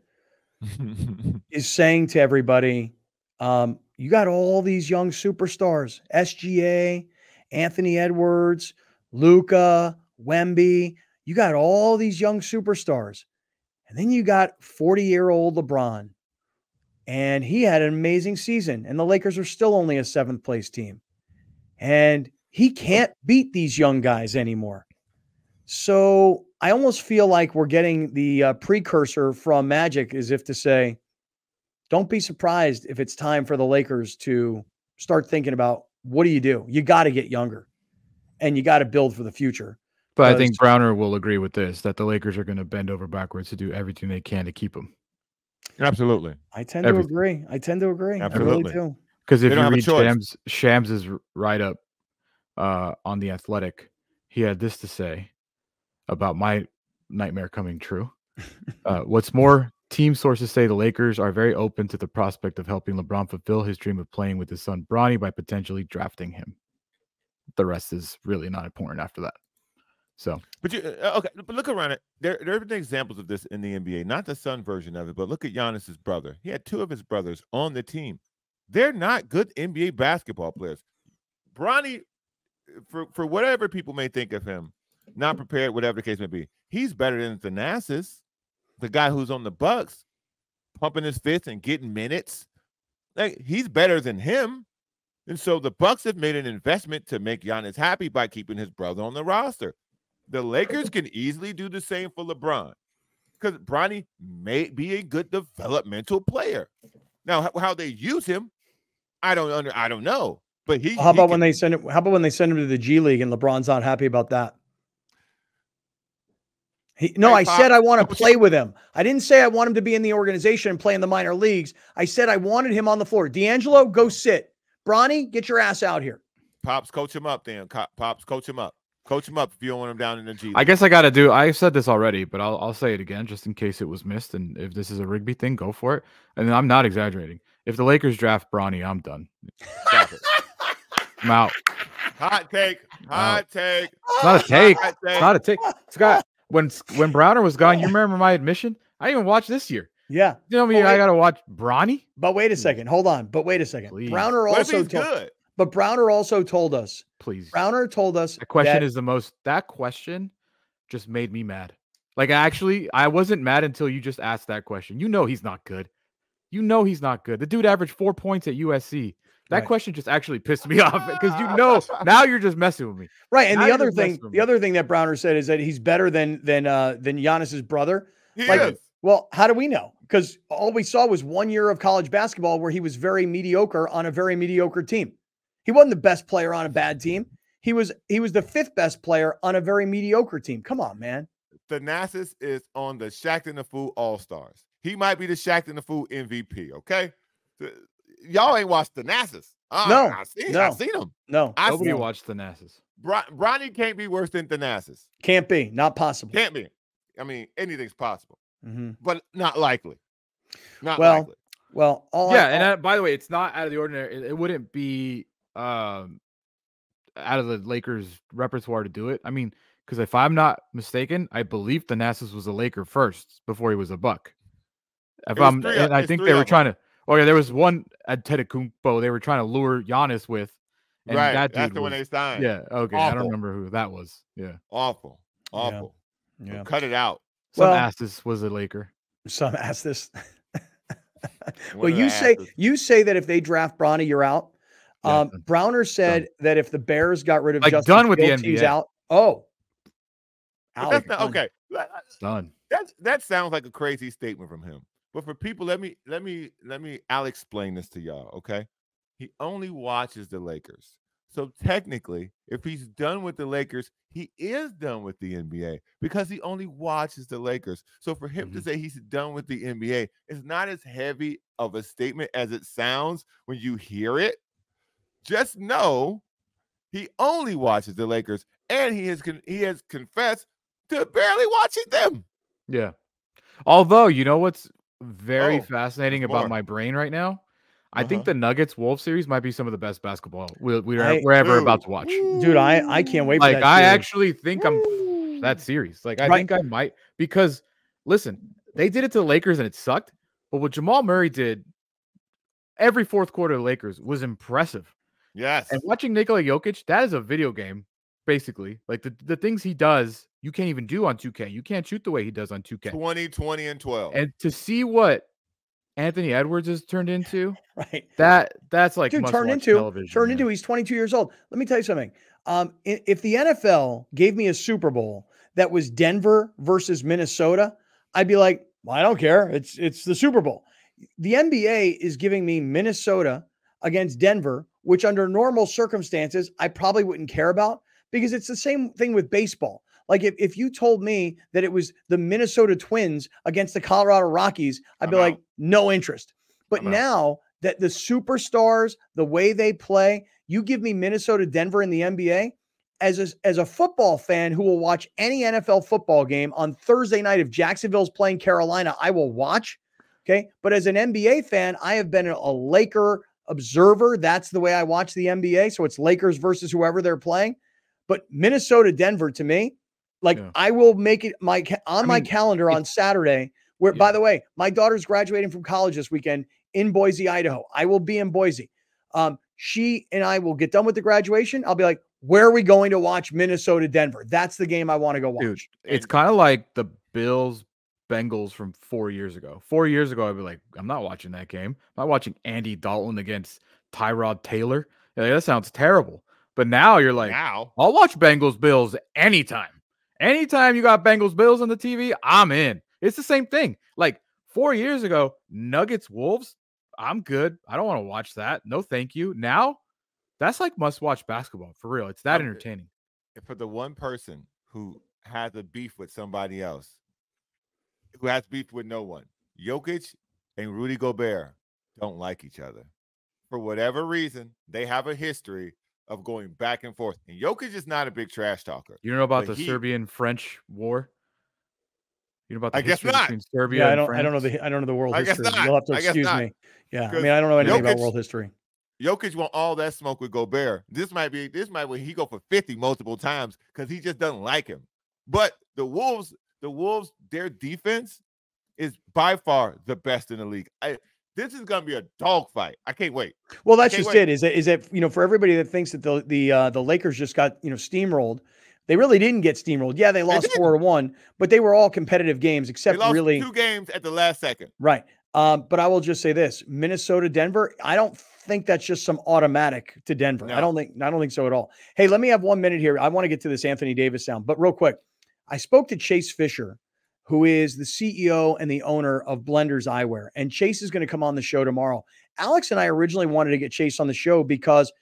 is saying to everybody, um, you got all these young superstars, SGA, Anthony Edwards, Luka, Wemby. You got all these young superstars. And then you got 40 year old LeBron. And he had an amazing season. And the Lakers are still only a seventh place team. And he can't beat these young guys anymore. So I almost feel like we're getting the uh, precursor from Magic as if to say, don't be surprised if it's time for the Lakers to start thinking about what do you do? You got to get younger and you got to build for the future.
But I think Browner will agree with this that the Lakers are going to bend over backwards to do everything they can to keep him.
Absolutely.
I tend everything. to agree. I tend to agree. Absolutely. I really.
Because if you read Shams, Shams's write up uh, on the Athletic, he had this to say about my nightmare coming true. Uh, what's more, team sources say the Lakers are very open to the prospect of helping LeBron fulfill his dream of playing with his son Bronny by potentially drafting him. the rest is really not important after that. So,
but you uh, okay? But look around it. There, there have been examples of this in the NBA. Not the Sun version of it, but look at Giannis's brother. He had two of his brothers on the team. They're not good NBA basketball players. Bronny, for for whatever people may think of him, not prepared, whatever the case may be, he's better than Thanasis, the guy who's on the Bucks, pumping his fist and getting minutes. Like he's better than him. And so the Bucks have made an investment to make Giannis happy by keeping his brother on the roster. The Lakers can easily do the same for LeBron because Bronny may be a good developmental player. Now, how they use him, I don't under, I don't know. But he.
How about
he can,
when they send it? How about when they send him to the G League and LeBron's not happy about that? He, no, hey, I Pop, said I want to play with him. I didn't say I want him to be in the organization and play in the minor leagues. I said I wanted him on the floor. D'Angelo, go sit. Bronny, get your ass out here.
Pops, coach him up, then. Pops, coach him up. Coach him up if you don't want him down in the G.
I guess I got to do. I said this already, but I'll I'll say it again just in case it was missed. And if this is a Rigby thing, go for it. And I'm not exaggerating. If the Lakers draft Bronny, I'm done. I'm out.
Hot take. Hot take.
It's not a take. It's not a take. Scott, when when Browner was gone, you remember my admission? I didn't even watch this year.
Yeah.
You know me, I got to watch Bronny.
But wait a second. Hold on. But wait a second. Please. Browner also told, good. But Browner also told us.
Please.
Browner told us.
The question that, is the most. That question just made me mad. Like actually, I wasn't mad until you just asked that question. You know he's not good. You know he's not good. The dude averaged four points at USC. That right. question just actually pissed me off because you know now you're just messing with me.
Right. And now the other thing, the other thing that Browner said is that he's better than than uh than Giannis's brother.
He like, is.
Well, how do we know? Because all we saw was one year of college basketball where he was very mediocre on a very mediocre team. He wasn't the best player on a bad team. He was he was the fifth best player on a very mediocre team. Come on, man.
Thanasis is on the Shaqtin' the Fool All Stars. He might be the Shaqtin' the Fool MVP. Okay, y'all ain't watched Thanasis. Uh,
no,
I seen,
no,
I seen him.
No,
I nobody watched Thanasis.
Bron- Bronny can't be worse than Thanasis.
Can't be. Not possible.
Can't be. I mean, anything's possible,
mm-hmm.
but not likely. Not
well,
likely.
Well,
yeah, I, and uh, by the way, it's not out of the ordinary. It, it wouldn't be um out of the Lakers repertoire to do it. I mean, because if I'm not mistaken, I believe Thanasis was a Laker first before he was a Buck. If I'm, three, and I think they were trying to. Oh yeah, there was one at Antetokounmpo they were trying to lure Giannis with.
And right, that that's the one they signed.
Yeah, okay. Awful. I don't remember who that was. Yeah,
awful, awful. Yeah, yeah. cut it out.
Some well, Astis was a Laker.
Some Astis. well, you say you say that if they draft Bronny, you're out. Yeah. Um, Browner said done. that if the Bears got rid of
like
Justin
done with
Fields,
the NBA.
he's out. Oh,
out. Not, okay,
done.
That that sounds like a crazy statement from him. But for people, let me let me let me I'll explain this to y'all. Okay, he only watches the Lakers. So technically, if he's done with the Lakers, he is done with the NBA because he only watches the Lakers. So for him mm-hmm. to say he's done with the NBA is not as heavy of a statement as it sounds when you hear it. Just know he only watches the Lakers and he has con- he has confessed to barely watching them.
Yeah. Although, you know what's very oh, fascinating about my brain right now? I uh-huh. think the Nuggets Wolf series might be some of the best basketball we, we are, we're ever about to watch.
Dude, I, I can't wait.
Like,
I
actually think I'm that series. Like, I right. think I might because listen, they did it to the Lakers and it sucked. But what Jamal Murray did every fourth quarter of the Lakers was impressive.
Yes.
And watching Nikola Jokic, that is a video game, basically. Like the, the things he does, you can't even do on 2K. You can't shoot the way he does on 2K.
20, 20, and 12.
And to see what Anthony Edwards has turned into.
right.
That that's like
Dude, turned into television, turned into. He's 22 years old. Let me tell you something. Um, if the NFL gave me a Super Bowl that was Denver versus Minnesota, I'd be like, well, I don't care. It's it's the Super Bowl. The NBA is giving me Minnesota against Denver, which under normal circumstances I probably wouldn't care about because it's the same thing with baseball. Like if, if you told me that it was the Minnesota Twins against the Colorado Rockies, I'd I'm be out. like, no interest. But I'm now out. that the superstars, the way they play, you give me Minnesota, Denver in the NBA. As a, as a football fan who will watch any NFL football game on Thursday night, if Jacksonville's playing Carolina, I will watch. Okay. But as an NBA fan, I have been a Laker, observer, that's the way I watch the NBA. So it's Lakers versus whoever they're playing. But Minnesota Denver to me, like yeah. I will make it my on I my calendar on Saturday. Where yeah. by the way, my daughter's graduating from college this weekend in Boise, Idaho. I will be in Boise. Um, she and I will get done with the graduation. I'll be like, where are we going to watch Minnesota Denver? That's the game I want to go watch. Dude,
it's kind of like the Bills Bengals from four years ago. Four years ago, I'd be like, I'm not watching that game. I'm not watching Andy Dalton against Tyrod Taylor. Like, that sounds terrible. But now you're like, now I'll watch Bengals Bills anytime. Anytime you got Bengals Bills on the TV, I'm in. It's the same thing. Like four years ago, Nuggets Wolves, I'm good. I don't want to watch that. No, thank you. Now, that's like must watch basketball for real. It's that entertaining.
For the one person who has a beef with somebody else, who has beef with no one, Jokic and Rudy Gobert don't like each other. For whatever reason, they have a history of going back and forth. And Jokic is not a big trash talker.
You know about the Serbian French war? You know about the
I guess not. between
Serbia? Yeah, I don't. I don't know the. I don't know the world I history. You'll have to excuse me. Yeah, I mean, I don't know anything Jokic, about world history.
Jokic want all that smoke with Gobert. This might be. This might be he go for fifty multiple times because he just doesn't like him. But the Wolves, the Wolves, their defense is by far the best in the league. I, this is going to be a dogfight. I can't wait.
Well, that's just wait. it. Is that is that you know for everybody that thinks that the the uh, the Lakers just got you know steamrolled, they really didn't get steamrolled. Yeah, they lost they four to one, but they were all competitive games except really
two games at the last second.
Right. Um, but I will just say this: Minnesota, Denver. I don't think that's just some automatic to Denver. No. I don't think I don't think so at all. Hey, let me have one minute here. I want to get to this Anthony Davis sound, but real quick, I spoke to Chase Fisher who is the CEO and the owner of Blenders Eyewear. And Chase is going to come on the show tomorrow. Alex and I originally wanted to get Chase on the show because,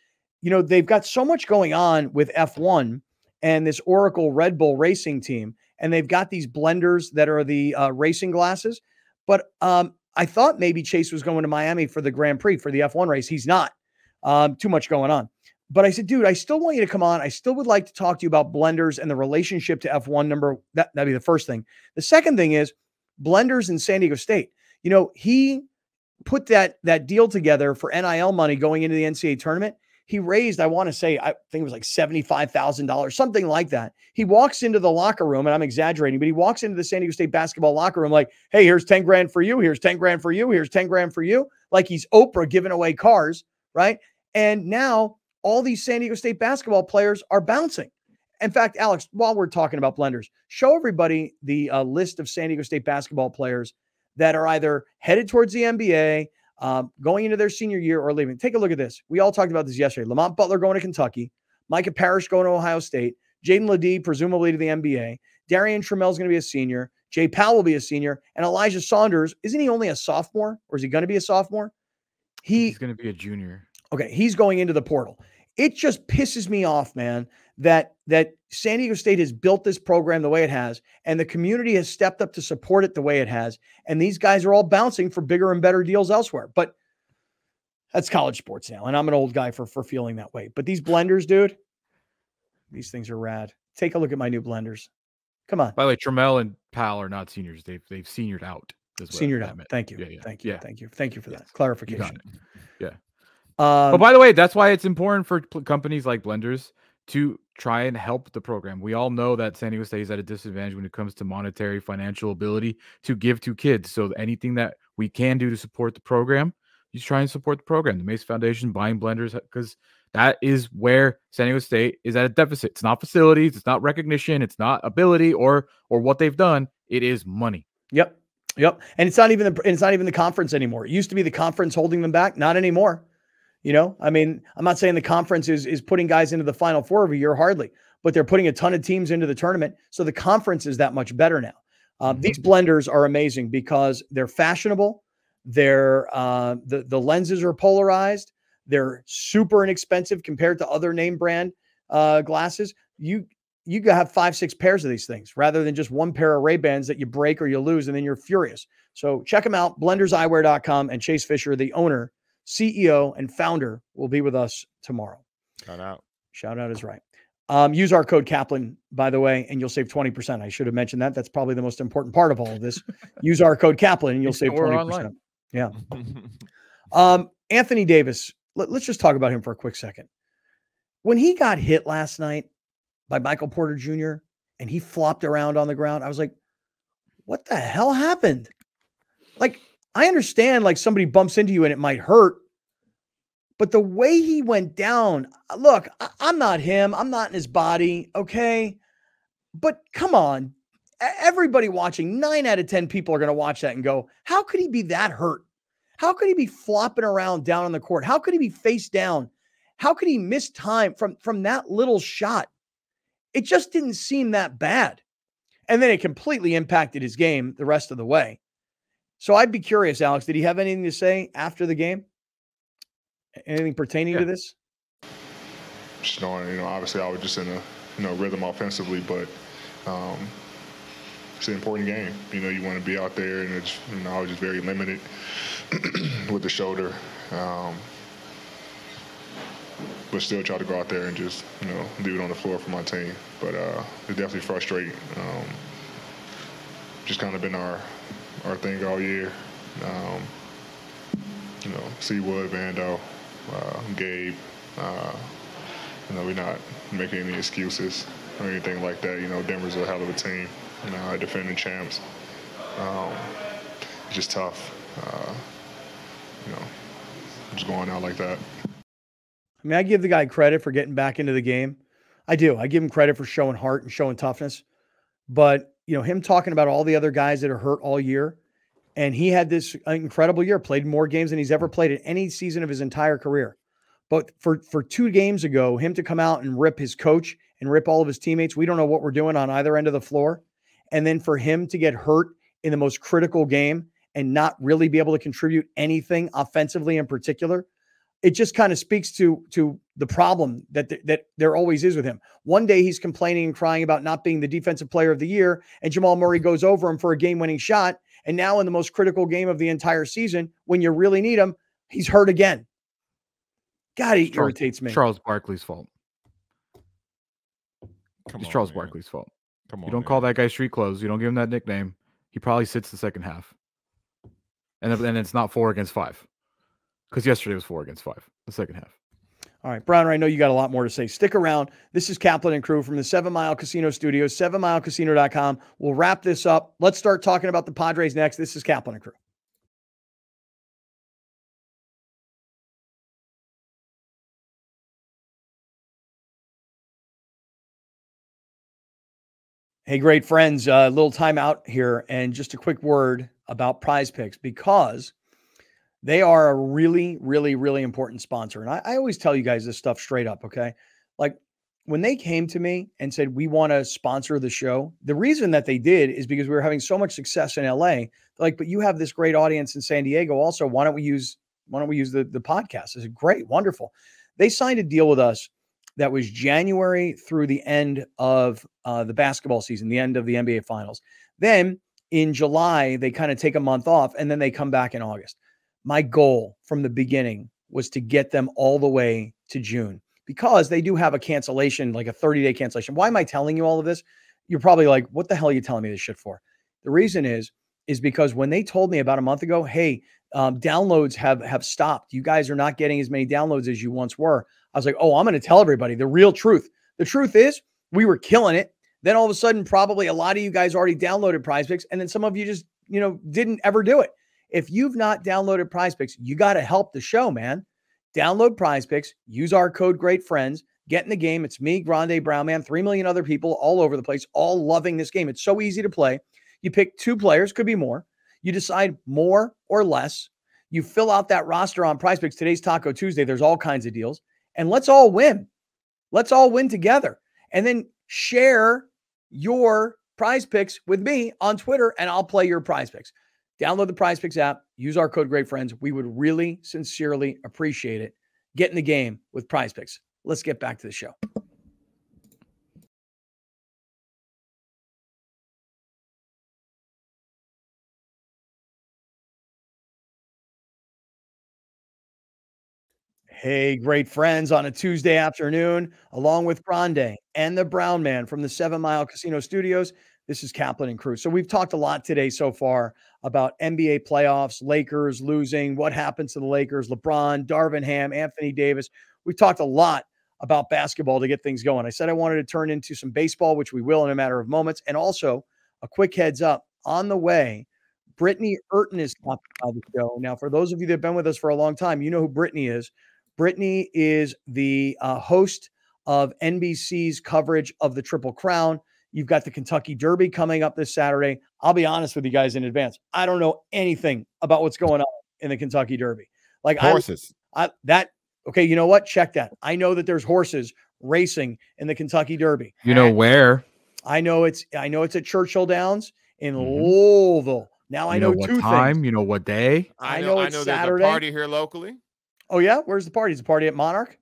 you know, they've got so much going on with F1 and this Oracle Red Bull racing team. And they've got these blenders that are the uh, racing glasses. But um, I thought maybe Chase was going to Miami for the Grand Prix for the F1 race. He's not. Um, too much going on. But I said, dude, I still want you to come on. I still would like to talk to you about blenders and the relationship to F1 number. That, that'd be the first thing. The second thing is blenders in San Diego State. You know, he put that that deal together for NIL money going into the NCAA tournament. He raised, I want to say, I think it was like $75,000, something like that. He walks into the locker room, and I'm exaggerating, but he walks into the San Diego State basketball locker room like, hey, here's 10 grand for you. Here's 10 grand for you. Here's 10 grand for you. Like he's Oprah giving away cars, right? And now all these San Diego State basketball players are bouncing. In fact, Alex, while we're talking about blenders, show everybody the uh, list of San Diego State basketball players that are either headed towards the NBA, um, going into their senior year, or leaving. Take a look at this. We all talked about this yesterday. Lamont Butler going to Kentucky, Micah Parrish going to Ohio State, Jaedon LeDee presumably to the NBA, Darrion Trammell is going to be a senior, Jay Pal will be a senior, and Elijah Saunders isn't he only a sophomore, or is he going to be a sophomore?
He, he's going to be a junior.
Okay, he's going into the portal it just pisses me off, man, that that San Diego State has built this program the way it has, and the community has stepped up to support it the way it has, and these guys are all bouncing for bigger and better deals elsewhere. But that's college sports now, and I'm an old guy for for feeling that way. But these blenders, dude, these things are rad. Take a look at my new blenders. Come on.
By the way, Trammell and Pal are not seniors. They've they've seniored out.
Seniored out. Thank you. Yeah, yeah. Thank you. Yeah. Thank you. Thank you for that clarification.
Yeah. Um, but by the way, that's why it's important for companies like Blenders to try and help the program. We all know that San Diego State is at a disadvantage when it comes to monetary financial ability to give to kids. So anything that we can do to support the program, you try and support the program. The Mace Foundation buying blenders because that is where San Diego State is at a deficit. It's not facilities, it's not recognition, it's not ability or or what they've done. It is money.
Yep. Yep. And it's not even the it's not even the conference anymore. It used to be the conference holding them back, not anymore. You know, I mean, I'm not saying the conference is is putting guys into the final four every year, hardly, but they're putting a ton of teams into the tournament. So the conference is that much better now. Um, these mm-hmm. blenders are amazing because they're fashionable. They're uh, the the lenses are polarized. They're super inexpensive compared to other name brand uh, glasses. You you have five six pairs of these things rather than just one pair of Ray Bans that you break or you lose and then you're furious. So check them out, blenderseyewear.com and Chase Fisher, the owner CEO and founder, will be with us tomorrow.
Shout out.
Shout out is right. Um, use our code Kaplan, by the way, and you'll save 20%. I should have mentioned that. That's probably the most important part of all of this. use our code Kaplan and you'll save 20%. Yeah. um, Anthony Davis, let, us just talk about him for a quick second. When he got hit last night by Michael Porter Jr. and he flopped around on the ground, I was like, what the hell happened? Like, I understand like somebody bumps into you and it might hurt, but the way he went down, uh, look, I, I'm not him. I'm not in his body. Okay. But come on. Everybody watching, nine out of 10 people are going to watch that and go, how could he be that hurt? How could he be flopping around down on the court? How could he be face down? How could he miss time from, from that little shot? It just didn't seem that bad. And then it completely impacted his game the rest of the way. So I'd be curious, Alex, did he have anything to say after the game? Anything pertaining yeah. to this?
Just knowing, you know, obviously I was just in a you know rhythm offensively, but um, it's an important game. You know, you want to be out there, and it's you know I was just very limited with the shoulder, um, but still try to go out there and just you know do it on the floor for my team. But uh, it's definitely frustrating. Um, just kind of been our our thing all year. Um, you know, Seawood, Vando, uh, Gabe. Uh, you know, we're not making any excuses or anything like that. You know, Denver's a hell of a team. You know, defending champs. Um, it's just tough. Uh, you know, just going out like that.
I mean, I give the guy credit for getting back into the game. I do. I give him credit for showing heart and showing toughness. But, you know, him talking about all the other guys that are hurt all year, and he had this incredible year, played more games than he's ever played in any season of his entire career. But for for two games ago, him to come out and rip his coach and rip all of his teammates, we don't know what we're doing on either end of the floor. And then for him to get hurt in the most critical game and not really be able to contribute anything offensively in particular, it just kind of speaks to to the problem that th- that there always is with him. One day he's complaining and crying about not being the defensive player of the year, and Jamal Murray mm-hmm. goes over him for a game-winning shot, and now in the most critical game of the entire season, when you really need him, he's hurt again. God, he Charles, irritates me.
Charles Barkley's fault. Come it's on, Charles man. Barkley's fault. Come on, you don't man. call that guy street clothes. You don't give him that nickname. He probably sits the second half, and then it's not four against five, because yesterday was four against five. The second half.
All right, Browner, I know you got a lot more to say. Stick around. This is Kaplan and crew from the Seven Mile Casino Studios, sevenmilecasino.com. We'll wrap this up. Let's start talking about the Padres next. This is Kaplan and crew. Hey, great friends, a uh, little time out here and just a quick word about prize picks because they are a really, really, really important sponsor. And I, I, always tell you guys this stuff straight up. Okay. Like when they came to me and said, we want to sponsor the show, the reason that they did is because we were having so much success in LA. like, but you have this great audience in San Diego also. Why don't we use, why don't we use the, the podcast? It's great, wonderful. They signed a deal with us that was January through the end of uh, the basketball season, the end of the NBA finals. Then in July, they kind of take a month off and then they come back in August. My goal from the beginning was to get them all the way to June because they do have a cancellation, like a 30 day cancellation. Why am I telling you all of this? You're probably like, what the hell are you telling me this shit for? The reason is, is because when they told me about a month ago, hey, um, downloads have have stopped. You guys are not getting as many downloads as you once were. I was like, oh, I'm going to tell everybody the real truth. The truth is, we were killing it. Then all of a sudden, probably a lot of you guys already downloaded Prize Picks, and then some of you just, you know, didn't ever do it. If you've not downloaded Prize Picks, you got to help the show, man. Download Prize Picks, use our code Great Friends, get in the game. It's me, Grande Brown Man, three million other people all over the place, all loving this game. It's so easy to play. You pick two players, could be more. You decide more or less. You fill out that roster on Prize Picks. Today's Taco Tuesday. There's all kinds of deals, and let's all win. Let's all win together, and then share your Prize Picks with me on Twitter, and I'll play your Prize Picks. Download the Prize Picks app. Use our code Great Friends. We would really sincerely appreciate it. Get in the game with Prize Picks. Let's get back to the show. Hey, great friends on a Tuesday afternoon, along with Grande and the Brown Man from the Seven Mile Casino Studios. This is Kaplan and Crew. So we've talked a lot today so far about NBA playoffs, Lakers losing, what happens to the Lakers, LeBron, Darvin Ham, Anthony Davis. We've talked a lot about basketball to get things going. I said I wanted to turn into some baseball, which we will in a matter of moments. And also a quick heads up on the way. Britney Eurton is by the show. Now, for those of you that have been with us for a long time, you know who Britney is. Britney is the uh, host of NBC's coverage of the Triple Crown. You've got the Kentucky Derby coming up this Saturday. I'll be honest with you guys in advance. I don't know anything about what's going on in the Kentucky Derby. Like
horses.
I, I that okay, you know what? Check that. I know that there's horses racing in the Kentucky Derby.
You know where?
I know it's I know it's at Churchill Downs in mm-hmm. Louisville. Now you I know, know
what
two
time,
things.
you know what day.
I know, I know, I know there's a party here locally.
Oh yeah, where's the party? Is the party at Monarch?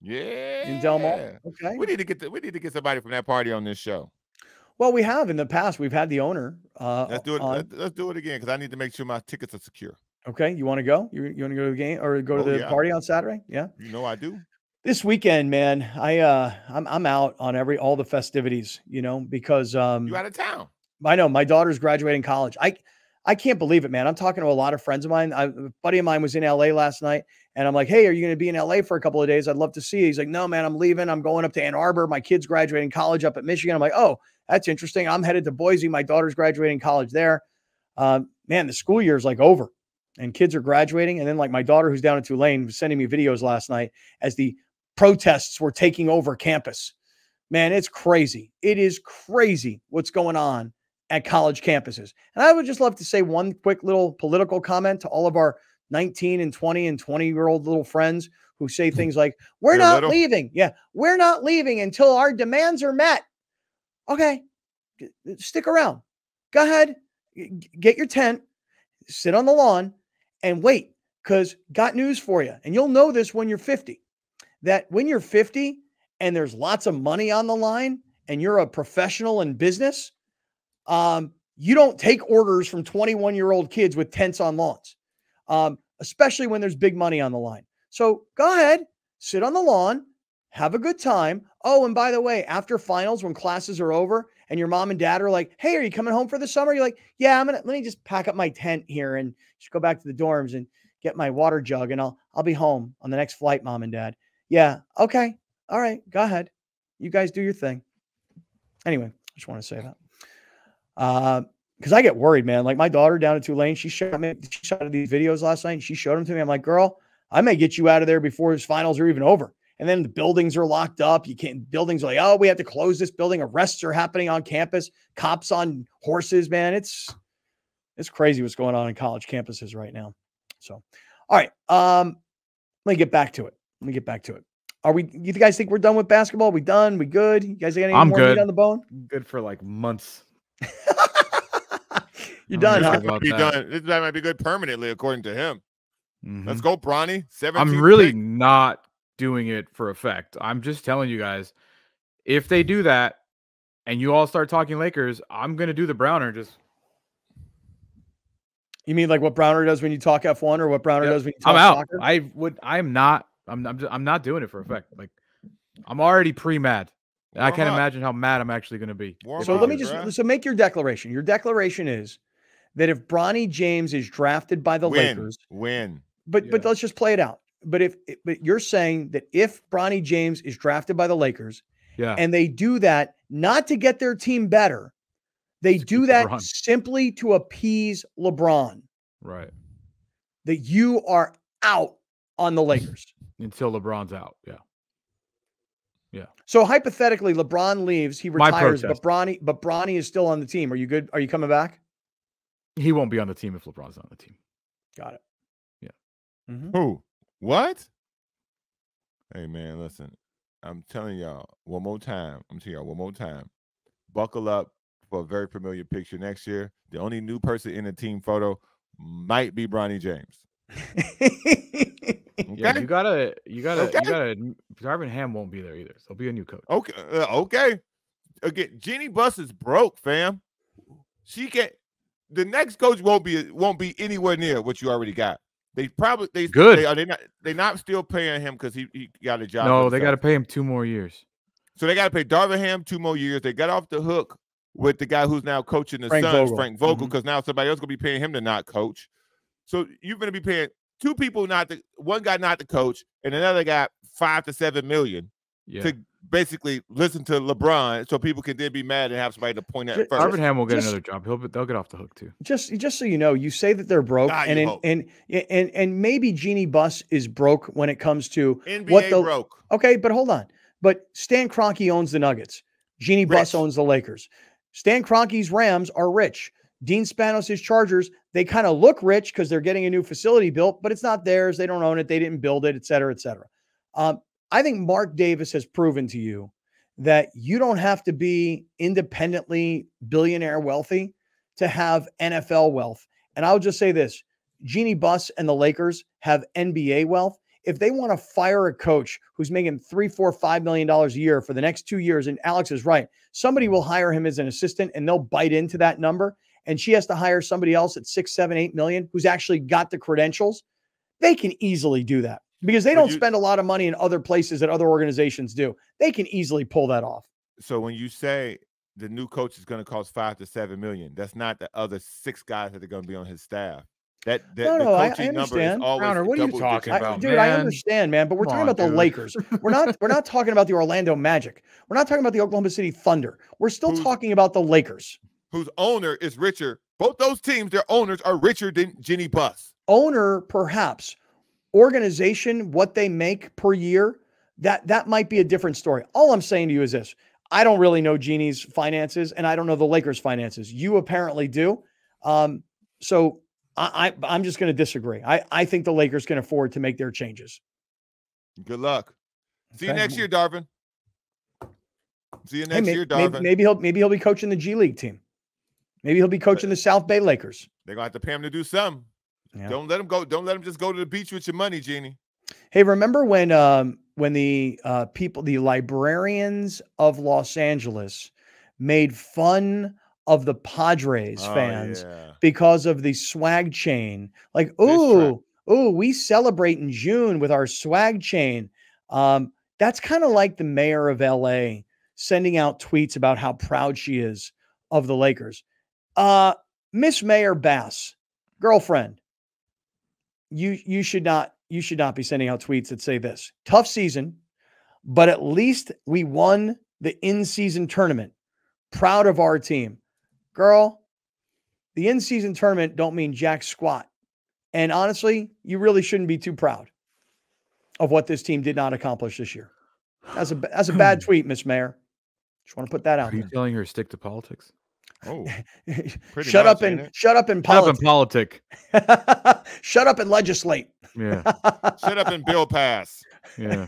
Yeah,
in Del Mar. Okay,
we need to get the, we need to get somebody from that party on this show.
Well, we have in the past. We've had the owner. Uh,
let's do it. Let's, let's, do it again because I need to make sure my tickets are secure.
Okay, you want to go? You, you want to go to the game or go to oh, the yeah. party on Saturday? Yeah,
you know I do.
This weekend, man, I uh, I'm I'm out on every all the festivities. You know because um,
you out of town.
I know my daughter's graduating college. I I can't believe it, man. I'm talking to a lot of friends of mine. I, a buddy of mine was in LA last night, and I'm like, "Hey, are you going to be in LA for a couple of days? I'd love to see you." He's like, "No, man, I'm leaving. I'm going up to Ann Arbor. My kid's graduating college up at Michigan." I'm like, "Oh, that's interesting. I'm headed to Boise. My daughter's graduating college there." Um, man, the school year is like over, and kids are graduating. And then, like my daughter, who's down in Tulane, was sending me videos last night as the protests were taking over campus. Man, it's crazy. It is crazy what's going on at college campuses. And I would just love to say one quick little political comment to all of our 19 and 20 and 20 year old little friends who say things like, We're You're not little. leaving. Yeah, we're not leaving until our demands are met. Okay, stick around. Go ahead, get your tent, sit on the lawn, and wait. Because got news for you. And you'll know this when you're 50 that when you're 50 and there's lots of money on the line and you're a professional in business, um, you don't take orders from 21 year old kids with tents on lawns, um, especially when there's big money on the line. So go ahead, sit on the lawn, have a good time. Oh, and by the way, after finals, when classes are over and your mom and dad are like, hey, are you coming home for the summer? You're like, yeah, I'm going to let me just pack up my tent here and just go back to the dorms and get my water jug and I'll I'll be home on the next flight, mom and dad. Yeah, okay. All right, go ahead. You guys do your thing. Anyway, I just want to say that. Uh, because I get worried, man. Like my daughter down at Tulane, she showed me she shot these videos last night. And she showed them to me. I'm like, girl, I may get you out of there before his finals are even over. And then the buildings are locked up. You can't. Buildings are like, oh, we have to close this building. Arrests are happening on campus. Cops on horses, man. It's it's crazy what's going on in college campuses right now. So, all right. Um, let me get back to it. Let me get back to it. Are we? You guys think we're done with basketball? We done? We good? You guys got any I'm more good. meat on the bone?
Good for like months.
You're done. Huh?
Be done. This might be good permanently, according to him. Mm-hmm. Let's go, Bronny. Seven.
I'm really pick. not doing it for effect. I'm just telling you guys, if they do that, and you all start talking Lakers, I'm gonna do the Browner. Just.
You mean like what Browner does when you talk F1, or what Browner yep. does when you talk
I'm out.
Soccer?
I would. I'm not. I'm. I'm. Just, I'm not doing it for effect. Like, I'm already pre mad. I can't up. imagine how mad I'm actually going to be.
Warm so let me just bro. so make your declaration. Your declaration is that if Bronny James is drafted by the
win,
Lakers,
win.
But yeah. but let's just play it out. But if but you're saying that if Bronny James is drafted by the Lakers,
yeah,
and they do that not to get their team better, they do that LeBron. simply to appease LeBron.
Right.
That you are out on the Lakers
until LeBron's out. Yeah. Yeah.
So hypothetically, LeBron leaves, he retires, but Bronny, but Bronny is still on the team. Are you good? Are you coming back?
He won't be on the team if LeBron's on the team.
Got it.
Yeah.
Mm-hmm. Who? What? Hey man, listen. I'm telling y'all one more time. I'm telling y'all one more time. Buckle up for a very familiar picture next year. The only new person in the team photo might be Bronny James.
Okay? Yeah, you gotta, you gotta, okay. you gotta. Darvin Ham won't be there either. So be a new coach.
Okay, uh, okay. Again, Jeanie Buss is broke, fam. She can't. The next coach won't be won't be anywhere near what you already got. They probably they
good.
They, are they not they not still paying him because he, he got a job.
No, they got to pay him two more years.
So they got to pay Darvin Ham two more years. They got off the hook with the guy who's now coaching the
Frank
Suns,
Vogel.
Frank Vogel,
mm-hmm.
because now somebody else gonna be paying him to not coach. So you're gonna be paying two people not the one guy not the coach, and another guy five to seven million
Yeah.
to basically listen to LeBron, so people can then be mad and have somebody to point at
Ju-
first.
Darvin Ham will get
just-
another job. He'll they'll get off the hook too.
just just so you know, you say that they're broke,
Ah,
and
you
in,
hope.
and and and maybe Jeanie Buss is broke when it comes to
NBA
what the
broke.
okay, but hold on. But Stan Kroenke owns the Nuggets. Jeanie Buss
Rich.
owns the Lakers. Stan Kroenke's Rams are rich. Dean Spanos' Chargers, they kind of look rich because they're getting a new facility built, but it's not theirs. They don't own it. They didn't build it, et cetera, et cetera. Um, I think Mark Davis has proven to you that you don't have to be independently billionaire wealthy to have NFL wealth. And I'll just say this Jeanie Buss and the Lakers have NBA wealth. If they want to fire a coach who's making three, four, five million dollars a year for the next two years, and Alex is right, somebody will hire him as an assistant and they'll bite into that number. And she has to hire somebody else at six, seven, eight million who's actually got the credentials. They can easily do that because they
Would
don't
you-
spend a lot of money in other places that other organizations do. They can easily pull that off.
So when you say the new coach is going to cost five to seven million, that's not the other six guys that are going to be on his staff. That, that
No,
the
no, I- I
coaching number is
understand.
always
Browner, what are you
double
talking
digit.
I-
about,
dude, I understand, man, but we're
Come
talking
on,
about the
dude.
Lakers. We're not we're not talking about the Orlando Magic. We're not talking about the Oklahoma City Thunder. We're still
Who's-
talking about the Lakers.
Whose owner is richer? Both those teams, their owners are richer than Jeanie Buss.
Owner, perhaps. Organization, what they make per year, that that might be a different story. All I'm saying to you is this. I don't really know Jeanie's finances and I don't know the Lakers' finances. You apparently do. Um, so I, I I'm just going to disagree. I, I think the Lakers can afford to make their changes.
Good luck. See you next year, Darvin. See you
Hey,
next
may-
year, Darvin.
maybe he'll maybe he'll be coaching the G League team. Maybe he'll be coaching the South Bay Lakers.
They're gonna have to pay him to do something.
Yeah.
Don't let him go. Don't let him just go to the beach with your money, Jeanie.
Hey, remember when um when the uh people the librarians of Los Angeles made fun of the Padres
Oh,
fans
yeah.
because of the swag chain? Like, ooh, ooh, we celebrate in June with our swag chain. Um, that's kind of like the mayor of LA sending out tweets about how proud she is of the Lakers. Uh, Miss Mayor Bass, girlfriend, you you should not you should not be sending out tweets that say this. Tough season, but at least we won the in-season tournament. Proud of our team. Girl, the in-season tournament don't mean jack squat. And honestly, you really shouldn't be too proud of what this team did not accomplish this year. That's a that's a bad tweet, Miss Mayor. Just want to put that out
Are you
there.
telling her stick to politics?
Oh, pretty
shut up and shut up and
Shut up in
politics.
politic.
shut up and legislate.
Yeah,
shut up and bill pass.
yeah.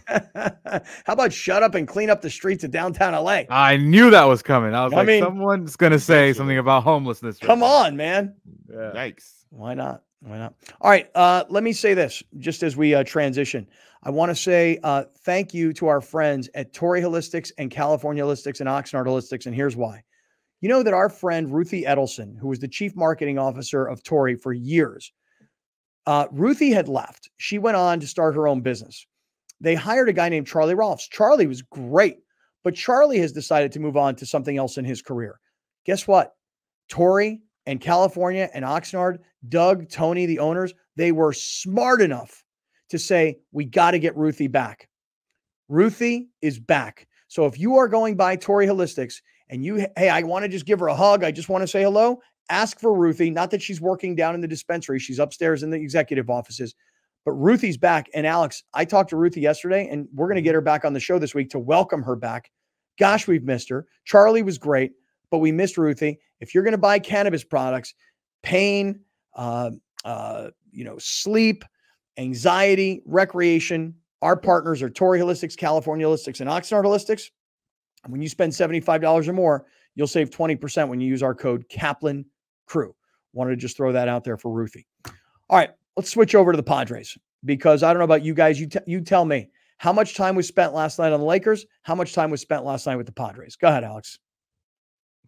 How about shut up and clean up the streets of downtown LA?
I knew that was coming. I was
I
like,
mean-
someone's gonna say something about homelessness. right
Come
now.
on, man.
Yeah.
Yikes.
Why not? Why not? All right. Uh, let me say this just as we uh, transition. I want to say uh, thank you to our friends at Torrey Holistics and California Holistics and Oxnard Holistics. And here's why. You know that our friend Ruthie Edelson, who was the chief marketing officer of Torrey for years, uh, Ruthie had left. She went on to start her own business. They hired a guy named Charlie Rolfs. Charlie was great, but Charlie has decided to move on to something else in his career. Guess what? Torrey and California and Oxnard, Doug, Tony, the owners, they were smart enough to say, we got to get Ruthie back. Ruthie is back. So if you are going by Torrey Holistics and you, hey, I want to just give her a hug, I just want to say hello, ask for Ruthie. Not that she's working down in the dispensary, she's upstairs in the executive offices. But Ruthie's back. And Alex, I talked to Ruthie yesterday, and we're going to get her back on the show this week to welcome her back. Gosh, we've missed her. Charlie was great, but we missed Ruthie. If you're going to buy cannabis products, pain, uh, uh, you know, sleep, anxiety, recreation, our partners are Torrey Holistics, California Holistics, and Oxnard Holistics. And when you spend $75 or more, you'll save 20% when you use our code Kaplan Crew. Wanted to just throw that out there for Ruthie. All right, let's switch over to the Padres because I don't know about you guys. You, you tell me how much time was spent last night on the Lakers? How much time was spent last night with the Padres? Go ahead, Alex.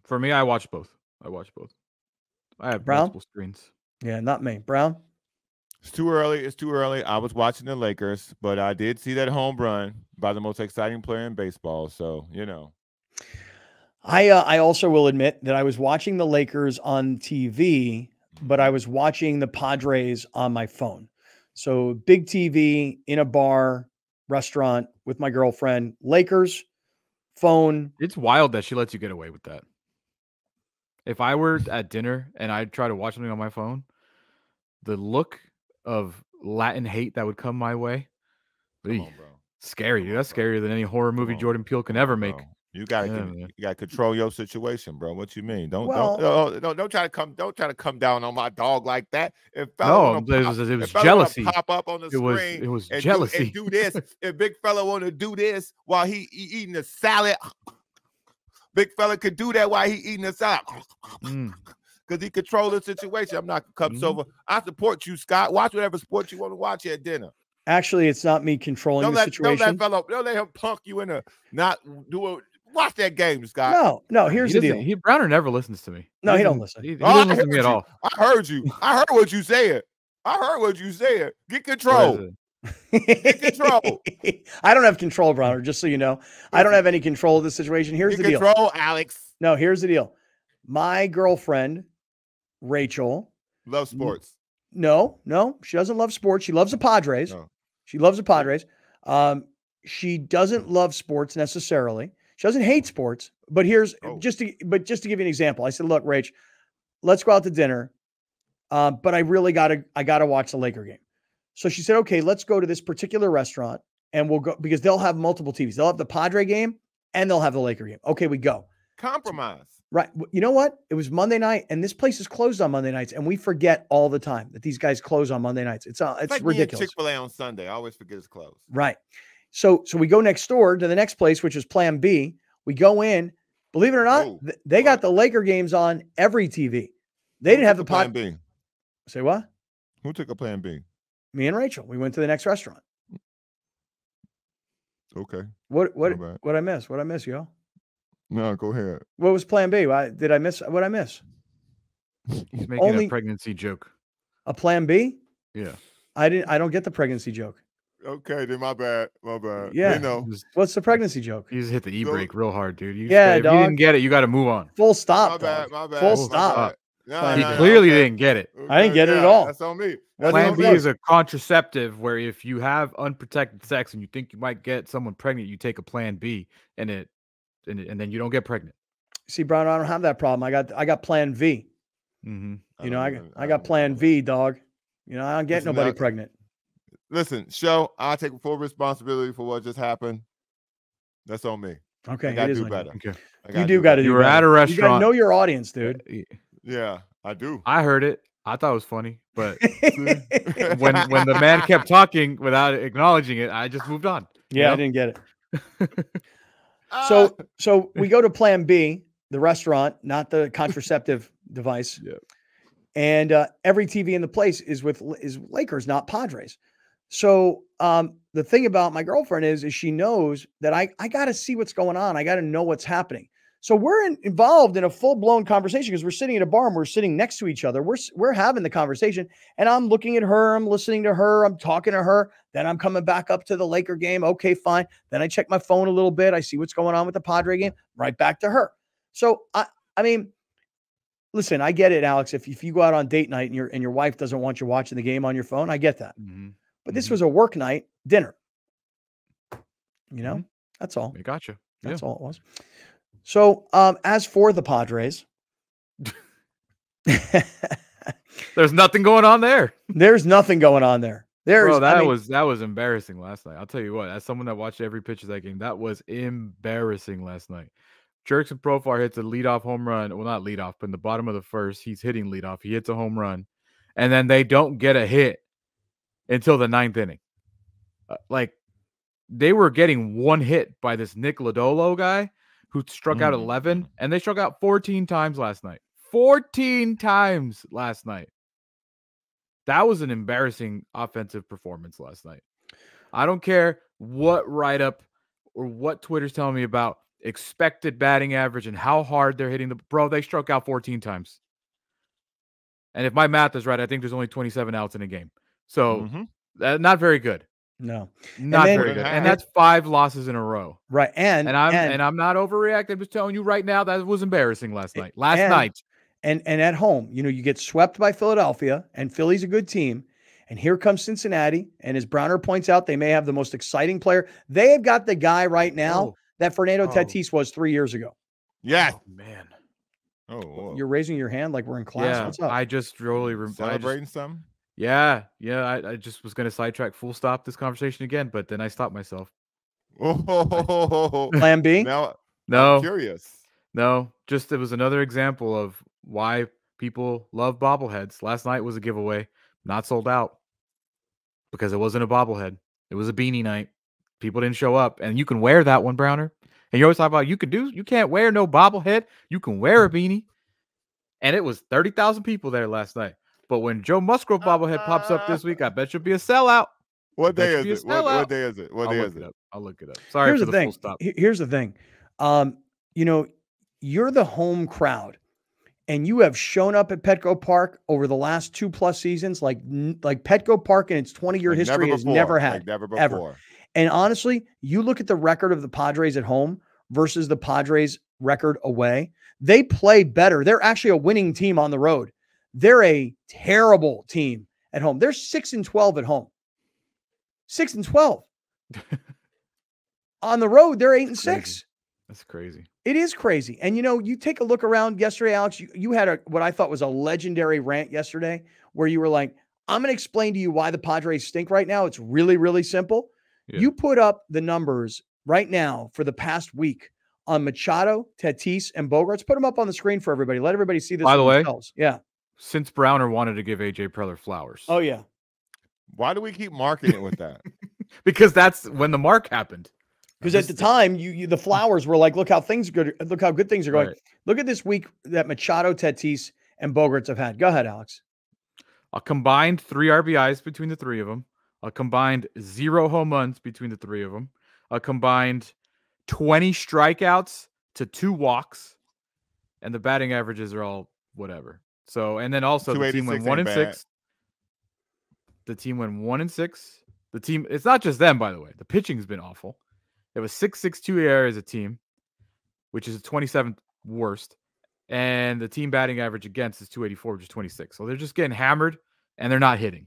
For me, I watch both. I watch both. I have
Brown?
multiple screens.
Yeah, not me. Brown?
It's too early. It's too early. I was watching the Lakers, but I did see that home run by the most exciting player in baseball. So you know,
I uh, I also will admit that I was watching the Lakers on TV, but I was watching the Padres on my phone. So big TV in a bar, restaurant with my girlfriend, Lakers, phone.
It's wild that she lets you get away with that. If I were at dinner and I try to watch something on my phone, the look of Latin hate that would come my way,
Come on, bro.
scary. Dude. That's scarier than any horror movie. Jordan Peele can ever make.
Bro, You gotta
Yeah,
you gotta control your situation, bro. What you mean? Don't
Well-
don't, don't don't don't try to come don't try to come down on my dog like that. If
No, it
pop-
was- it was jealousy.
Pop up on the
It was
screen.
it was
and
jealousy.
Do, and do this. if big fella want to do this while he, he eating a salad, big fella could do that while he eating a salad.
Mm.
Because he control the situation. I'm not cups
Mhm.
over. I support you, Scott. Watch whatever sport you want to watch at dinner.
Actually, it's not me controlling
Don't
the
let, don't let fellow, don't let him punk you into not do it. Watch that game, Scott.
no, no. Here's
he
the deal.
He Browner never listens to me.
No, he don't listen.
He, he
oh,
doesn't listen to me
heard
at
you.
all.
I heard you. I heard what you said. I heard what you said. Get control.
Get
control.
I don't have control, Browner. Just so you know, I don't have any control of the situation. Here's
Get
the deal.
control, Alex.
No, here's the deal. My girlfriend, Rachel.
Love sports.
No, no, she doesn't love sports. She loves the Padres.
No.
She loves the Padres. Um, she doesn't love sports necessarily. She doesn't hate sports. But here's
Oh.
just to but just to give you an example. I said, look, Rach, let's go out to dinner. Uh, but I really gotta I gotta watch the Laker game. So she said, okay, let's go to this particular restaurant and we'll go because they'll have multiple TVs. They'll have the Padre game and they'll have the Laker game. Okay, we go.
Compromise.
Right. You know what? It was Monday night, and this place is closed on Monday nights, and we forget all the time that these guys close on Monday nights. It's uh, it's
like
ridiculous.
Chick Fil A on Sunday. I always forget it's closed.
Right. So so we go next door to the next place, which is Plan B. We go in. Believe it or not,
Oh,
th- they got the Laker games on every TV. They didn't have the
plan
pod.
B.
Say what?
Who took a plan B?
Me and Rachel. We went to the next restaurant.
Okay.
What what what I miss? What I miss, yo?
No, go ahead.
What was Plan B? Why did I miss? What I miss?
He's making
Only-
a pregnancy joke.
A Plan B?
Yeah.
I didn't. I don't get the pregnancy joke.
Okay, then my bad. My bad.
Yeah.
You know.
What's the pregnancy joke?
You just hit the e
So-
brake real hard, dude. You
Yeah,
gotta- if you didn't get it, you got to move on.
Full stop.
My
stop.
bad.
dog.
My bad.
Full
my
stop.
bad. No,
Fine.
He
no, no,
clearly
okay.
didn't get it.
I didn't get it at all.
That's on me. That's
Plan
on
B
me.
is a contraceptive where if you have unprotected sex and you think you might get someone pregnant, you take a Plan B, and it, and, and then you don't get pregnant.
See, Brown, I don't have that problem. I got I got Plan V.
hmm
You know, I got
don't
I got Plan
even-
V, dog. You know, I don't get
Listen,
nobody
now-
pregnant.
Listen, show. I take full responsibility for what just happened. That's on me.
Okay,
I gotta do
on
better.
Okay.
I
You
gotta
do got to
better.
You were at a
better. You
restaurant.
know your audience, dude.
Yeah, I do.
I heard it. I thought it was funny, but when when the man kept talking without acknowledging it, I just moved on. you
yeah, I didn't get it. So so we go to Plan B, the restaurant, not the contraceptive device.
Yep.
And uh, every TV in the place is with is Lakers, not Padres. So um, the thing about my girlfriend is, is she knows that I I got to see what's going on. I got to know what's happening. So we're in, involved in a full blown conversation because we're sitting at a bar and we're sitting next to each other. We're we're having the conversation, and I'm looking at her. I'm listening to her. I'm talking to her. Then I'm coming back up to the Laker game. Okay, fine. Then I check my phone a little bit. I see what's going on with the Padre game. Right back to her. So I I mean, listen, I get it, Alex. If if you go out on date night and your and your wife doesn't want you watching the game on your phone, I get that.
Mhm.
But this
Mhm.
was a work night, dinner. You know,
Mhm.
that's all.
I gotcha. Yeah.
That's all it was. So, um, as for the Padres,
There's nothing going on there.
there's nothing going on there. There's
Bro, that
I mean,
was that was embarrassing last night. I'll tell you what, as someone that watched every pitch of that game, that was embarrassing last night. Jurickson Profar hits a leadoff home run. Well, not leadoff, but in the bottom of the first, he's hitting leadoff. He hits a home run, and then they don't get a hit until the ninth inning. Uh, like they were getting one hit by this Nick Lodolo guy who struck out
Mm.
11, and they struck out 14 times last night. 14 times last night. That was an embarrassing offensive performance last night. I don't care what write up or what Twitter's telling me about expected batting average and how hard they're hitting the bro. They struck out 14 times. And if my math is right, I think there's only 27 outs in a game. So
Mhm.
uh, not very good.
No,
not
then-
very good. And that's five losses in a row.
right. And
And I'm
and,
and, I'm not overreacting. I'm just telling you right now that was embarrassing last night. Last
and-
night.
and and at home, you know, you get swept by Philadelphia, and Philly's a good team. And here comes Cincinnati, and as Browner points out, they may have the most exciting player. They have got the guy right now
Oh.
that Fernando
Oh.
Tatis was three years ago.
Yeah.
Oh, man.
Oh, whoa.
You're raising your hand like we're in class.
Yeah.
What's up?
I just really rem- I just-
celebrating something.
Yeah, yeah. I, I just was gonna sidetrack full stop this conversation again, but then I stopped myself.
Oh,
Plan B.
now
No,
I'm curious.
no. Just it was another example of why people love bobbleheads. Last night was a giveaway, not sold out. Because it wasn't a bobblehead. It was a beanie night. People didn't show up. And you can wear that one, Browner. And you always talk about you can do you can't wear no bobblehead. You can wear a mm. beanie. And it was 30,000 people there last night. But when Joe Musgrove bobblehead pops up this week, I bet you'll be a sellout.
What day is it? What, what day is it? What
I'll
day is
it
it?
up. I'll look it up. Sorry
here's
for
the
the,
thing.
full stop.
Here's the thing. Um, you know, you're the home crowd, and you have shown up at Petco Park over the last two plus seasons, like like Petco Park in its 20 year
Like
history has
before,
never
like
had.
never
ever.
before.
And honestly, you look at the record of the Padres at home versus the Padres record away, they play better. They're actually a winning team on the road. They're a terrible team at home. They're 6 and 12 at home. 6 and 12. on the road, they're 8 and
crazy.
6.
That's crazy.
It is crazy. And you know, you take a look around yesterday, Alex, you, you had a what I thought was a legendary rant yesterday where you were like, I'm going to explain to you why the Padres stink right now. It's really, really simple.
Yeah.
You put up the numbers right now for the past week on Machado, Tatis, and Bogaerts. Put them up on the screen for everybody. Let everybody see this.
By the way-
themselves. yeah.
Since Browner wanted to give AJ Preller flowers.
Oh yeah.
Why do we keep marking it with that?
because that's when the mark happened.
Because at the time, you, you the flowers were like, look how things are good. Look how good things are going.
Right.
Look at this week that Machado, Tatis, and Bogaerts have had. Go ahead, Alex.
A combined three RBIs between the three of them. A combined zero home runs between the three of them. A combined 20 strikeouts to two walks. And the batting averages are all whatever. So, and then also the team went one
ain't
and
bad.
six. The team went one and six. The team, it's not just them, by the way. The pitching's been awful. It was 662 ERA as a team, which is the 27th worst. And the team batting average against is 284, which is 26. So they're just getting hammered and they're not hitting.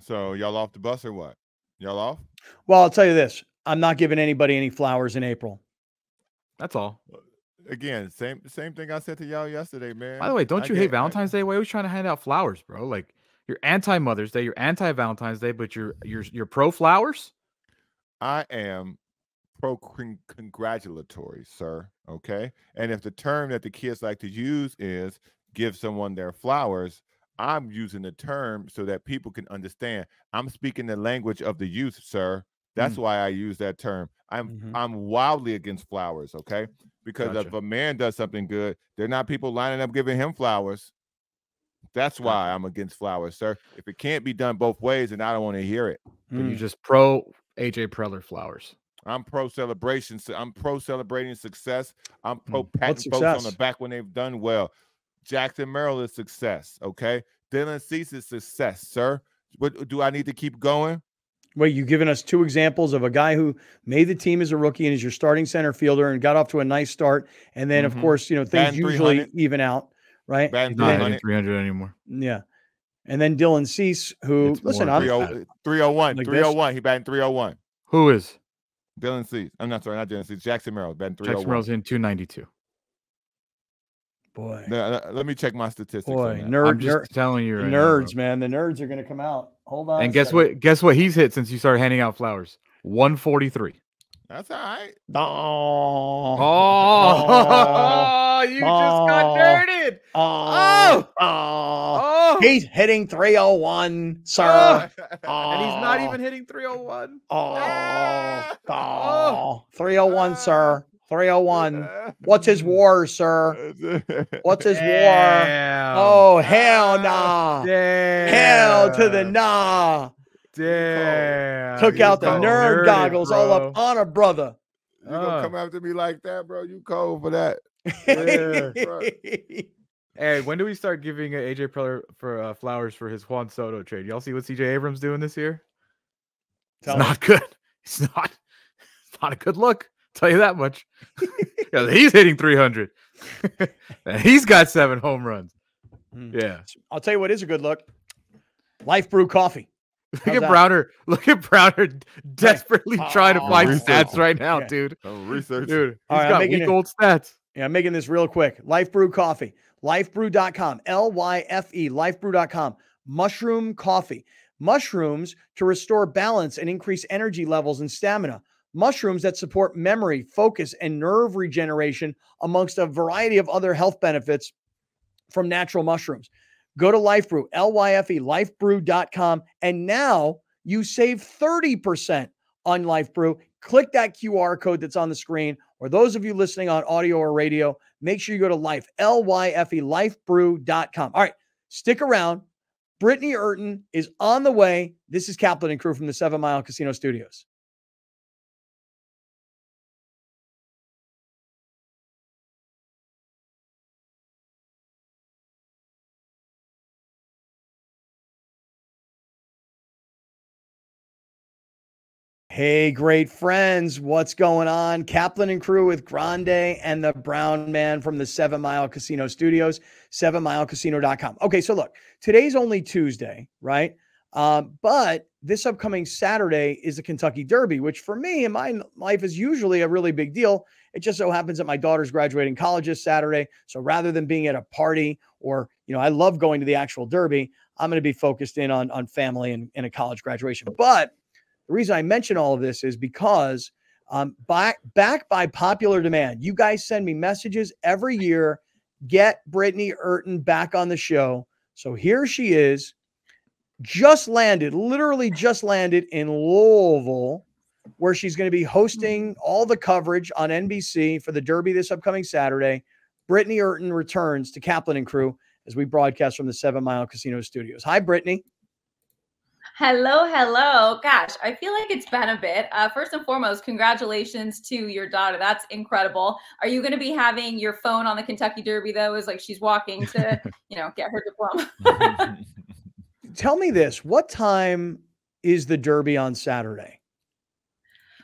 So y'all off the bus or what? Y'all off?
Well, I'll tell you this: I'm not giving anybody any flowers in April.
That's all.
Again, same same thing I said to y'all yesterday, man.
By the way, don't
I
you
get-
hate
I-
Valentine's Day? Why are you trying to hand out flowers, bro? Like you're anti Mother's Day, you're anti Valentine's Day, but you're you're you're pro flowers.
I am pro congratulatory, sir. Okay. And if the term that the kids like to use is give someone their flowers, I'm using the term so that people can understand. I'm speaking the language of the youth, sir. That's
Mm.
why I use that term. I'm
Mhm.
I'm wildly against flowers, okay? Because if a man does something good, they're not people lining up giving him flowers. That's why I'm against flowers, sir. If it can't be done both ways, then I don't want to hear it.
Then you
Mm.
just pro AJ Preller flowers.
I'm pro celebration. so I'm pro celebrating success. I'm pro
Mm.
patting folks on the back when they've done well. Jackson Merrill is success. Okay. Dylan Cease is success, sir. What do I need to keep going?
Wait, you've given us two examples of a guy who made the team as a rookie and is your starting center fielder and got off to a nice start. And then,
Mhm.
of course, you know, things usually even out, right?
Batting
He's not hitting
300,
300 anymore.
Yeah. And then Dylan Cease, who,
It's
listen, I'm,
30 301.
Like this?
301. He batting 301.
Who is
Dylan Cease. I'm not sorry, not Dylan Cease. Jackson Merrill batting
Jackson Merrill's in 292?
boy,
Now, let me check my statistics.
boy,
on that.
nerd,
I'm just
nerd,
telling you right now,
nerds, man. The nerds are going to come out. Hold on.
And guess
second.
what? Guess what? He's hit since you started handing out flowers. 143.
That's all right.
Oh,
Oh, you just got
Oh.
nerded.
oh, oh.
Oh,
He's hitting 301, sir.
and he's not
Oh.
even hitting 301.
Oh,
Ah.
oh, 301, sir. 301. What's his war, sir? What's his war? Oh, hell nah.
Damn.
Hell to the nah.
Damn.
Took
You
out the
got
nerd
nerded,
goggles all up
bro.
on a brother.
You gonna
Uh.
come after me like that, bro? You cold for that?
Hey, when do we start giving uh, AJ Preller for uh, flowers for his Juan Soto trade? Y'all see what CJ Abrams doing this year? Tell it's me. not good. It's not. It's not a good look. I'll tell you that much. he's hitting 300. he's got seven home runs. Hmm. Yeah.
I'll tell you what is a good look. LyfeBrew Coffee.
Look at Browner. Look at Browner desperately right. trying to oh, find research. stats right now, yeah. dude.
Oh, research.
Dude, he's All right, got weak it, old stats.
Yeah, I'm making this real quick. LyfeBrew Coffee. Lyfebrew.com. L Y F E. Lyfebrew.com. Mushroom coffee. Mushrooms to restore balance and increase energy levels and stamina. Mushrooms that support memory, focus, and nerve regeneration, amongst a variety of other health benefits from natural mushrooms. Go to LyfeBrew, L Y F E, lyfebrew.com. And now you save 30% on LyfeBrew. Click that QR code that's on the screen. Or those of you listening on audio or radio, make sure you go to life, L Y F E, lyfebrew.com. All right, stick around. Britney Eurton is on the way. This is Kaplan and crew from the Seven Mile Casino Studios. Hey, great friends. What's going on? Kaplan and crew with Grande and the Brown Man from the Seven Mile Casino Studios, sevenmilecasino.com. Okay, so look, today's only Tuesday, right? Um, but this upcoming Saturday is the Kentucky Derby, which for me in my life is usually a really big deal. It just so happens that my daughter's graduating college this Saturday. So rather than being at a party or, you know, I love going to the actual Derby, I'm going to be focused in on, on family and, and a college graduation. But the reason I mention all of this is because um, back back by popular demand, you guys send me messages every year. Get Britney Eurton back on the show. So here she is, just landed, literally just landed in Louisville, where she's going to be hosting all the coverage on NBC for the Derby this upcoming Saturday. Britney Eurton returns to Kaplan and crew as we broadcast from the Seven Mile Casino Studios. Hi, Britney.
Hello, hello. Gosh, I feel like it's been a bit. Uh, first and foremost, congratulations to your daughter. That's incredible. Are you going to be having your phone on the Kentucky Derby though? Is like she's walking to, you know, get her diploma.
Tell me this: What time is the Derby on Saturday?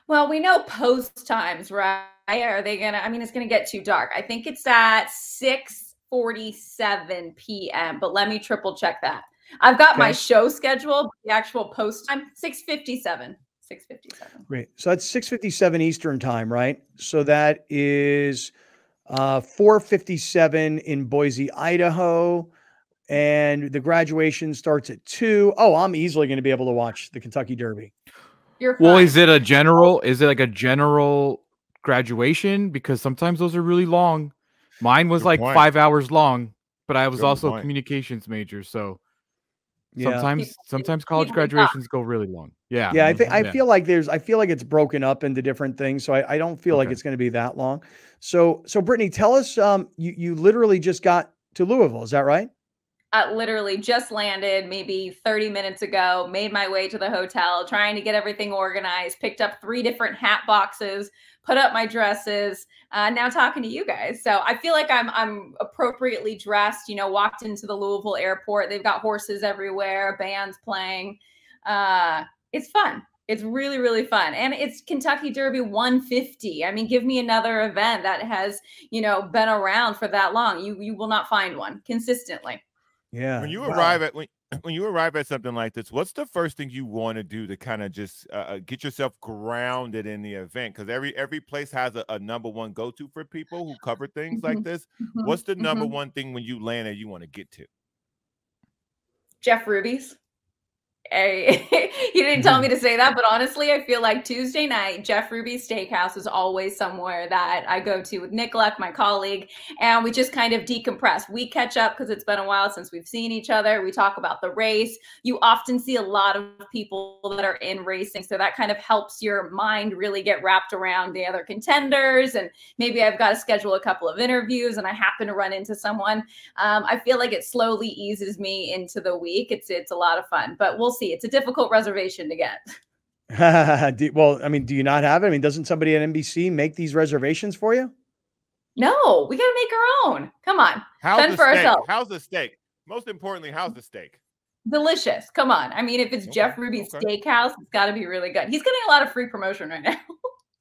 Well, we know post times, right? Are they gonna? I mean, it's gonna get too dark. I think it's at six forty-seven p.m. But let me triple check that. I've got okay. my show schedule, the actual post time, 657. 657.
Great. So that's 657 Eastern time, right? So that is uh 457 in Boise, Idaho. And the graduation starts at two. Oh, I'm easily going to be able to watch the Kentucky Derby.
You're well, is it a general? Is it like a general graduation? Because sometimes those are really long. Mine was Good like point. five hours long, but I was Good also point. a communications major, so yeah. Sometimes sometimes college graduations go really long. Yeah.
Yeah. I think I yeah. feel like there's I feel like it's broken up into different things. So I, I don't feel okay. like it's going to be that long. So so Britney, tell us um you you literally just got to Louisville, is that right?
I literally just landed maybe 30 minutes ago, made my way to the hotel, trying to get everything organized, picked up three different hat boxes, put up my dresses, uh, now talking to you guys. So I feel like I'm I'm appropriately dressed. You know, walked into the Louisville airport. They've got horses everywhere, bands playing. Uh, it's fun. It's really really fun, and it's Kentucky Derby 150. I mean, give me another event that has you know been around for that long. You you will not find one consistently.
Yeah.
When you wow. arrive at when when you arrive at something like this, what's the first thing you want to do to kind of just uh, uh, get yourself grounded in the event? Because every every place has a, a number one go to for people who cover things like mm-hmm. this. Mm-hmm. What's the number mm-hmm. one thing when you land that you want to get to?
Jeff Ruby's. he didn't tell me to say that, but honestly, I feel like Tuesday night, Jeff Ruby's Steakhouse is always somewhere that I go to with Nick Luck, my colleague, and we just kind of decompress. We catch up because it's been a while since we've seen each other. We talk about the race. You often see a lot of people that are in racing, so that kind of helps your mind really get wrapped around the other contenders. And maybe I've got to schedule a couple of interviews, and I happen to run into someone. Um, I feel like it slowly eases me into the week. It's it's a lot of fun, but we'll see see. It's a difficult reservation to get.
well, I mean, do you not have it? I mean, doesn't somebody at NBC make these reservations for you?
No, we got to make our own. Come on, how's fend for
steak?
ourselves.
How's the steak? Most importantly, how's the steak?
delicious. Come on. I mean, if it's okay, Jeff Ruby's okay. Steakhouse, it's got to be really good. He's getting a lot of free promotion right now.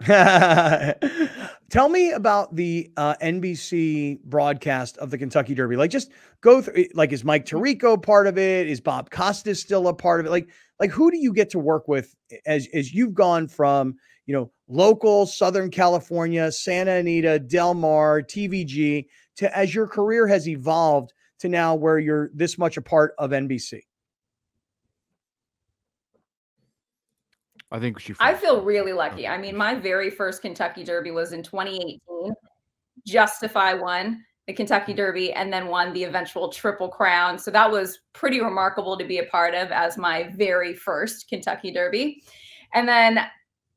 Tell me about the uh, NBC broadcast of the Kentucky Derby. Like, just go through. Like, is Mike Tirico part of it? Is Bob Costas still a part of it? Like, like who do you get to work with as as you've gone from you know local Southern California, Santa Anita, Del Mar, TVG to as your career has evolved to now where you're this much a part of NBC?
I think she.
I feel really lucky. I mean, my very first Kentucky Derby was in 2018. Justify won the Kentucky mm-hmm. Derby and then won the eventual Triple Crown. So that was pretty remarkable to be a part of as my very first Kentucky Derby. And then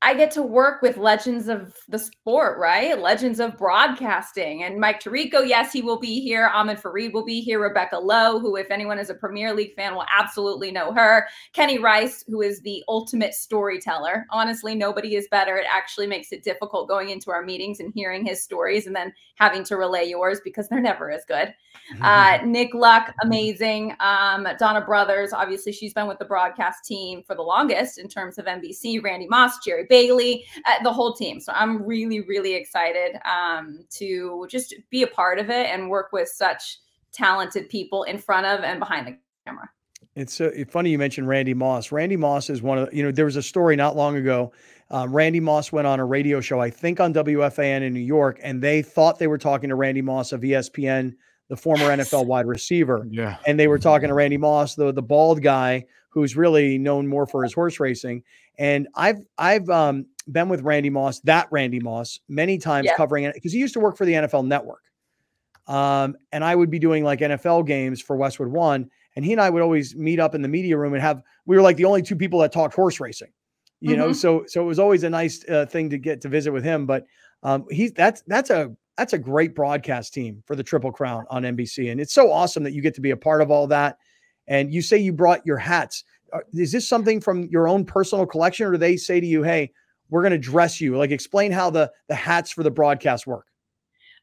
I get to work with legends of the sport, right? Legends of broadcasting. And Mike Tirico, yes, he will be here. Ahmed Fareed will be here. Rebecca Lowe, who, if anyone is a Premier League fan, will absolutely know her. Kenny Rice, who is the ultimate storyteller. Honestly, nobody is better. It actually makes it difficult going into our meetings and hearing his stories and then having to relay yours because they're never as good. Uh, Nick Luck, amazing. Um, Donna Brothers, obviously, she's been with the broadcast team for the longest in terms of NBC. Randy Moss, Jerry Bailey, uh, the whole team. So I'm really, really excited um, to just be a part of it and work with such talented people in front of and behind the camera.
It's uh, funny you mentioned Randy Moss. Randy Moss is one of you know there was a story not long ago. Um, Randy Moss went on a radio show, I think on WFAN in New York, and they thought they were talking to Randy Moss of ESPN, the former yes. NFL wide receiver.
Yeah,
and they were talking to Randy Moss, the the bald guy who's really known more for his horse racing. And I've I've um, been with Randy Moss, that Randy Moss, many times yeah. covering it because he used to work for the NFL Network. Um, and I would be doing like NFL games for Westwood One, and he and I would always meet up in the media room and have we were like the only two people that talked horse racing, you mm-hmm. know. So so it was always a nice uh, thing to get to visit with him. But um, he's that's that's a that's a great broadcast team for the Triple Crown on NBC, and it's so awesome that you get to be a part of all that. And you say you brought your hats. Uh, is this something from your own personal collection, or do they say to you, "Hey, we're going to dress you"? Like, explain how the the hats for the broadcast work.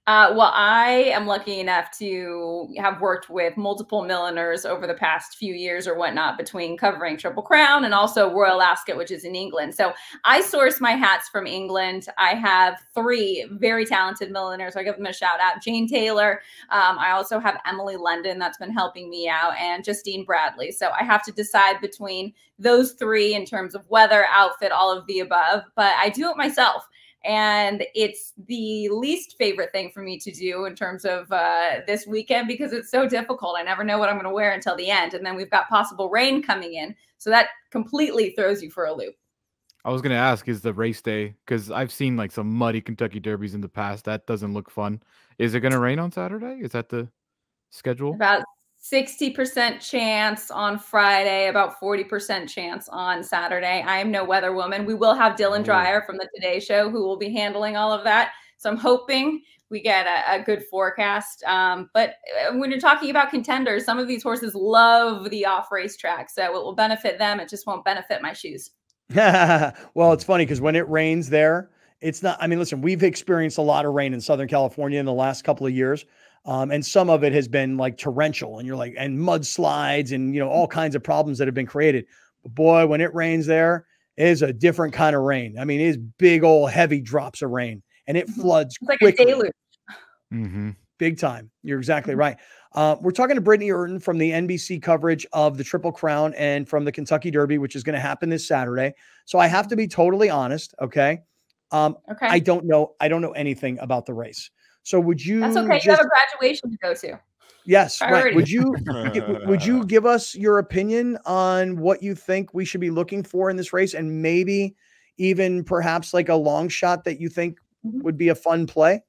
Uh, well, I am lucky enough to have worked with multiple milliners over the past few years or whatnot between covering Triple Crown and also Royal Ascot, which is in England. So I source my hats from England. I have three very talented milliners. I give them a shout out Jane Taylor. Um, I also have Emily London that's been helping me out and Justine Bradley. So I have to decide between those three in terms of weather, outfit, all of the above, but I do it myself and it's the least favorite thing for me to do in terms of uh, this weekend because it's so difficult. I never know what I'm going to wear until the end, and then we've got possible rain coming in, so that completely throws you for a loop.
I was going to ask, is the race day because I've seen like some muddy Kentucky derbies in the past. That doesn't look fun. Is it going to rain on Saturday? Is that the schedule?
About 60% chance on Friday, about 40% chance on Saturday. I am no weather woman. We will have Dylan Dreyer from the Today Show who will be handling all of that. So I'm hoping we get a, a good forecast. Um, but uh, when you're talking about contenders, some of these horses love the off race track. So it will benefit them. It just won't benefit my shoes.
well, it's funny because when it rains there, it's not. I mean, listen, we've experienced a lot of rain in Southern California in the last couple of years. Um, and some of it has been like torrential and you're like, and mudslides and, you know, all kinds of problems that have been created. But boy, when it rains there, it is a different kind of rain. I mean, it is big old heavy drops of rain and it mm-hmm. floods it's like quickly. a deluge. Mm-hmm. Big time. You're exactly mm-hmm. right. Uh, we're talking to Britney Eurton from the NBC coverage of the Triple Crown and from the Kentucky Derby, which is going to happen this Saturday. So I have to be totally honest. Okay. Um, okay. I don't know. I don't know anything about the race. So would you?
That's okay. Just, you have a graduation to go to.
Yes, Priority. right. Would you would you give us your opinion on what you think we should be looking for in this race, and maybe even perhaps like a long shot that you think mm-hmm. would be a fun play?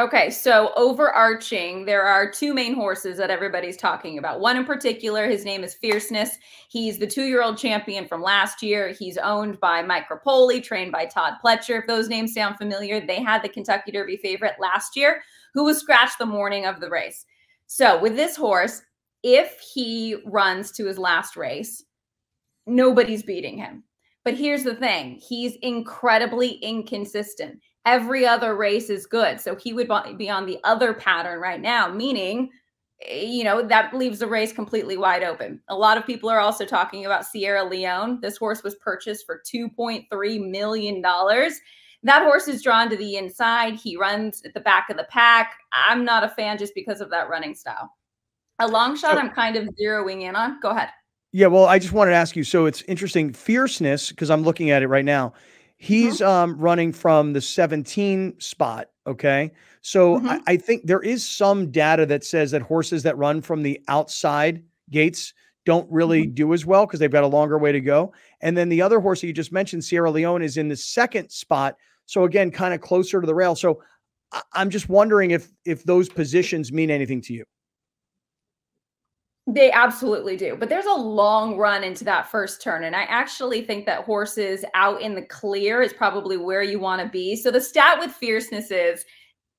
Okay, so overarching, there are two main horses that everybody's talking about. One in particular, his name is Fierceness. He's the two year old champion from last year. He's owned by Mike Repole, trained by Todd Pletcher. If those names sound familiar, they had the Kentucky Derby favorite last year, who was scratched the morning of the race. So, with this horse, if he runs to his last race, nobody's beating him. But here's the thing he's incredibly inconsistent every other race is good. So he would be on the other pattern right now, meaning eh, you know, that leaves the race completely wide open. A lot of people are also talking about Sierra Leone. This horse was purchased for $2.3 million. That horse is drawn to the inside. He runs at the back of the pack. I'm not a fan just because of that running style. A long shot, I'm kind of zeroing in on. Go ahead.
Yeah, well, I just wanted to ask you. So it's interesting, fierceness, because I'm looking at it right now. He's mm-hmm. um, running from the 17 spot. Okay. So mm-hmm. I, I, think there is some data that says that horses that run from the outside gates don't really mm-hmm. do as well because they've got a longer way to go. And then the other horse that you just mentioned, Sierra Leone, is in the second spot. So again, kind of closer to the rail. So I, I'm just wondering if if those positions mean anything to you.
They absolutely do. But there's a long run into that first turn. And I actually think that horses out in the clear is probably where you want to be. So the stat with fierceness is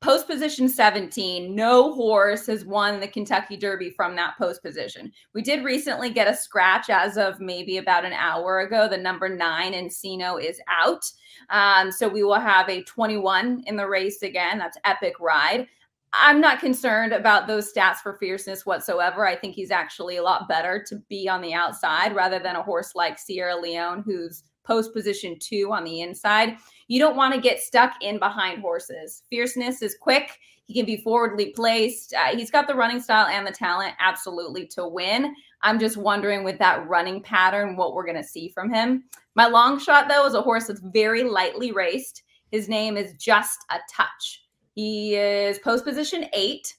post position 17, no horse has won the Kentucky Derby from that post position. We did recently get a scratch as of maybe about an hour ago. The number nine Encino is out. Um, so we will have a 21 in the race again. That's Epic Ride. I'm not concerned about those stats for fierceness whatsoever. I think he's actually a lot better to be on the outside rather than a horse like Sierra Leone, who's post position two on the inside. You don't want to get stuck in behind horses. Fierceness is quick. He can be forwardly placed. Uh, he's got the running style and the talent absolutely to win. I'm just wondering with that running pattern what we're going to see from him. My long shot, though, is a horse that's very lightly raced. His name is Just a Touch. He is post position eight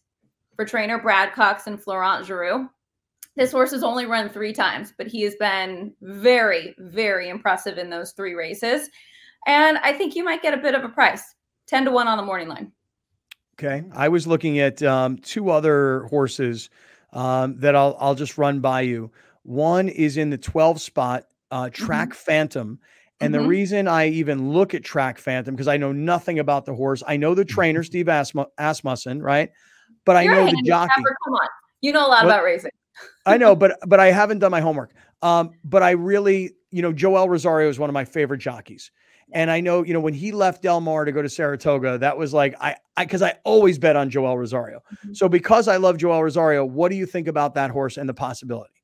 for trainer Brad Cox and Florent Geroux. This horse has only run three times, but he has been very, very impressive in those three races. And I think you might get a bit of a price 10 to 1 on the morning line.
Okay. I was looking at um, two other horses um, that I'll, I'll just run by you. One is in the 12 spot, uh, Track mm-hmm. Phantom. And mm-hmm. the reason I even look at Track Phantom because I know nothing about the horse. I know the trainer mm-hmm. Steve Asm- Asmussen, right? But I You're know the jockey.
Come on, you know a lot about racing.
I know, but but I haven't done my homework. Um, but I really, you know, Joel Rosario is one of my favorite jockeys. And I know, you know, when he left Del Mar to go to Saratoga, that was like I I because I always bet on Joel Rosario. Mm-hmm. So because I love Joel Rosario, what do you think about that horse and the possibility?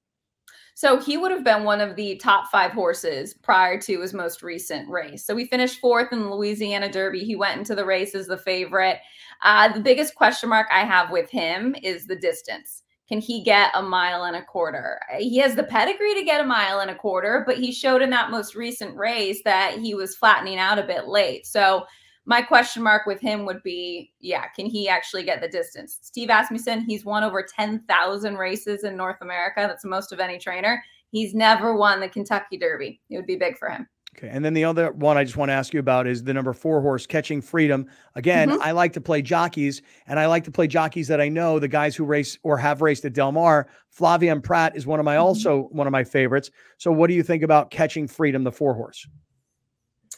So he would have been one of the top five horses prior to his most recent race. So we finished fourth in the Louisiana Derby. He went into the race as the favorite. Uh, the biggest question mark I have with him is the distance. Can he get a mile and a quarter? He has the pedigree to get a mile and a quarter, but he showed in that most recent race that he was flattening out a bit late. So my question mark with him would be, yeah, can he actually get the distance? Steve Asmussen, he's won over 10,000 races in North America. That's the most of any trainer. He's never won the Kentucky Derby. It would be big for him.
Okay. And then the other one I just want to ask you about is the number four horse, Catching Freedom. Again, mm-hmm. I like to play jockeys, and I like to play jockeys that I know the guys who race or have raced at Del Mar. Flavien Prat is one of my mm-hmm. also one of my favorites. So, what do you think about Catching Freedom, the four horse?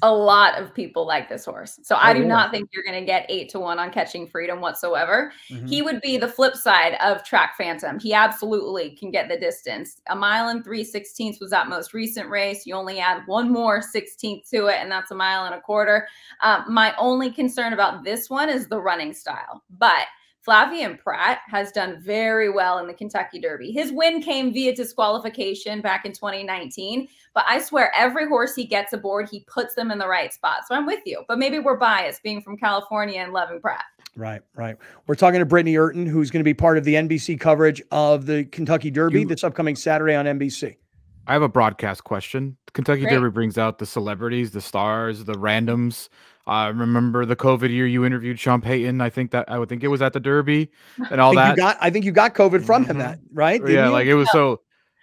A lot of people like this horse. So I do not think you're going to get eight to one on catching freedom whatsoever. Mm-hmm. He would be the flip side of track phantom. He absolutely can get the distance. A mile and three sixteenths was that most recent race. You only add one more sixteenth to it, and that's a mile and a quarter. Um, my only concern about this one is the running style, but Flavien Prat has done very well in the Kentucky Derby. His win came via disqualification back in 2019, but I swear every horse he gets aboard, he puts them in the right spot. So I'm with you, but maybe we're biased being from California and loving Prat.
Right, right. We're talking to Britney Eurton, who's going to be part of the NBC coverage of the Kentucky Derby you, this upcoming Saturday on NBC.
I have a broadcast question. Kentucky Great. Derby brings out the celebrities, the stars, the randoms. I remember the COVID year you interviewed Sean Payton. I think that I would think it was at the Derby and all that.
You got, I think you got COVID from him. Mm-hmm. That right?
Didn't yeah, you? like it was so.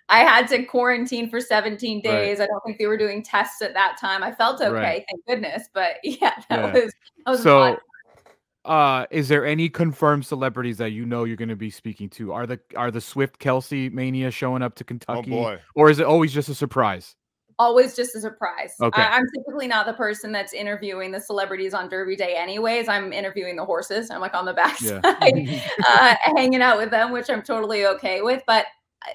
I had to quarantine for 17 days. Right. I don't think they were doing tests at that time. I felt okay, right. thank goodness. But yeah, that yeah. was that was
so. Uh, is there any confirmed celebrities that you know you're going to be speaking to? Are the are the Swift Kelsey mania showing up to oh, Kentucky,
oh
or is it always just a surprise?
Always just a surprise. Okay. I, am typically not the person that's interviewing the celebrities on Derby Day, anyways. I'm interviewing the horses. I'm like on the backside, yeah. uh, hanging out with them, which I'm totally okay with. But uh,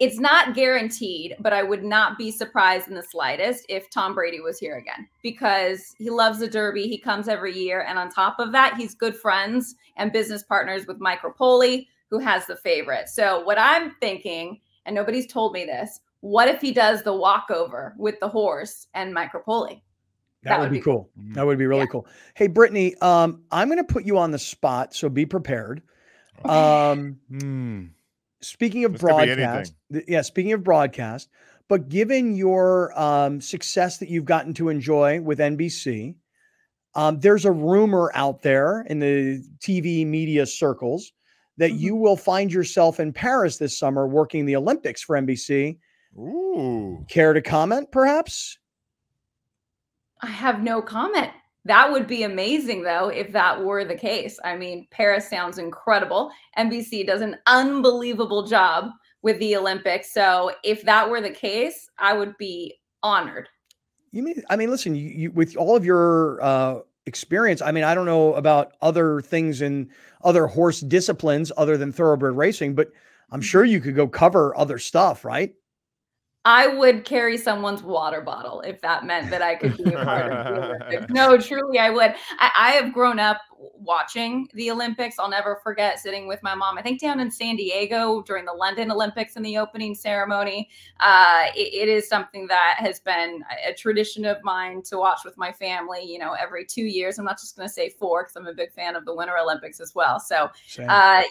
it's not guaranteed, but I would not be surprised in the slightest if Tom Brady was here again because he loves the Derby. He comes every year. And on top of that, he's good friends and business partners with Mike Repole, who has the favorite. So what I'm thinking, and nobody's told me this, what if he does the walkover with the horse and Mike Repole?
That, that would, would, be cool. cool. That would be really yeah. cool. Hey, Britney, um, I'm going to put you on the spot, so be prepared. Um, hmm. Speaking of this broadcast, yeah, speaking of broadcast, but given your um, success that you've gotten to enjoy with NBC, um, there's a rumor out there in the TV media circles that mm-hmm. you will find yourself in Paris this summer working the Olympics for NBC.
Ooh.
Care to comment, perhaps?
I have no comment. That would be amazing, though, if that were the case. I mean, Paris sounds incredible. NBC does an unbelievable job with the Olympics. So, if that were the case, I would be honored.
You mean? I mean, listen. You, you with all of your uh, experience. I mean, I don't know about other things in other horse disciplines other than thoroughbred racing, but I'm sure you could go cover other stuff, right?
I would carry someone's water bottle if that meant that I could be a part of the Olympics. No, truly, I would. I, I, have grown up watching the Olympics. I'll never forget sitting with my mom, I think down in San Diego during the London Olympics in the opening ceremony. Uh, it, it is something that has been a tradition of mine to watch with my family, you know, every two years. I'm not just going to say four because I'm a big fan of the Winter Olympics as well. So uh,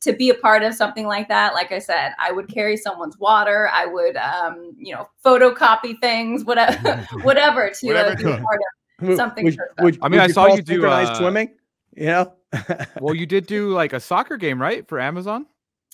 to be a part of something like that, like I said, I would carry someone's water. I would, um, you know, photocopy things, whatever, whatever to whatever uh, be part of something. Would,
would, I mean, I saw you do
uh, swimming. You know?
well, you did do like a soccer game, right, for Amazon?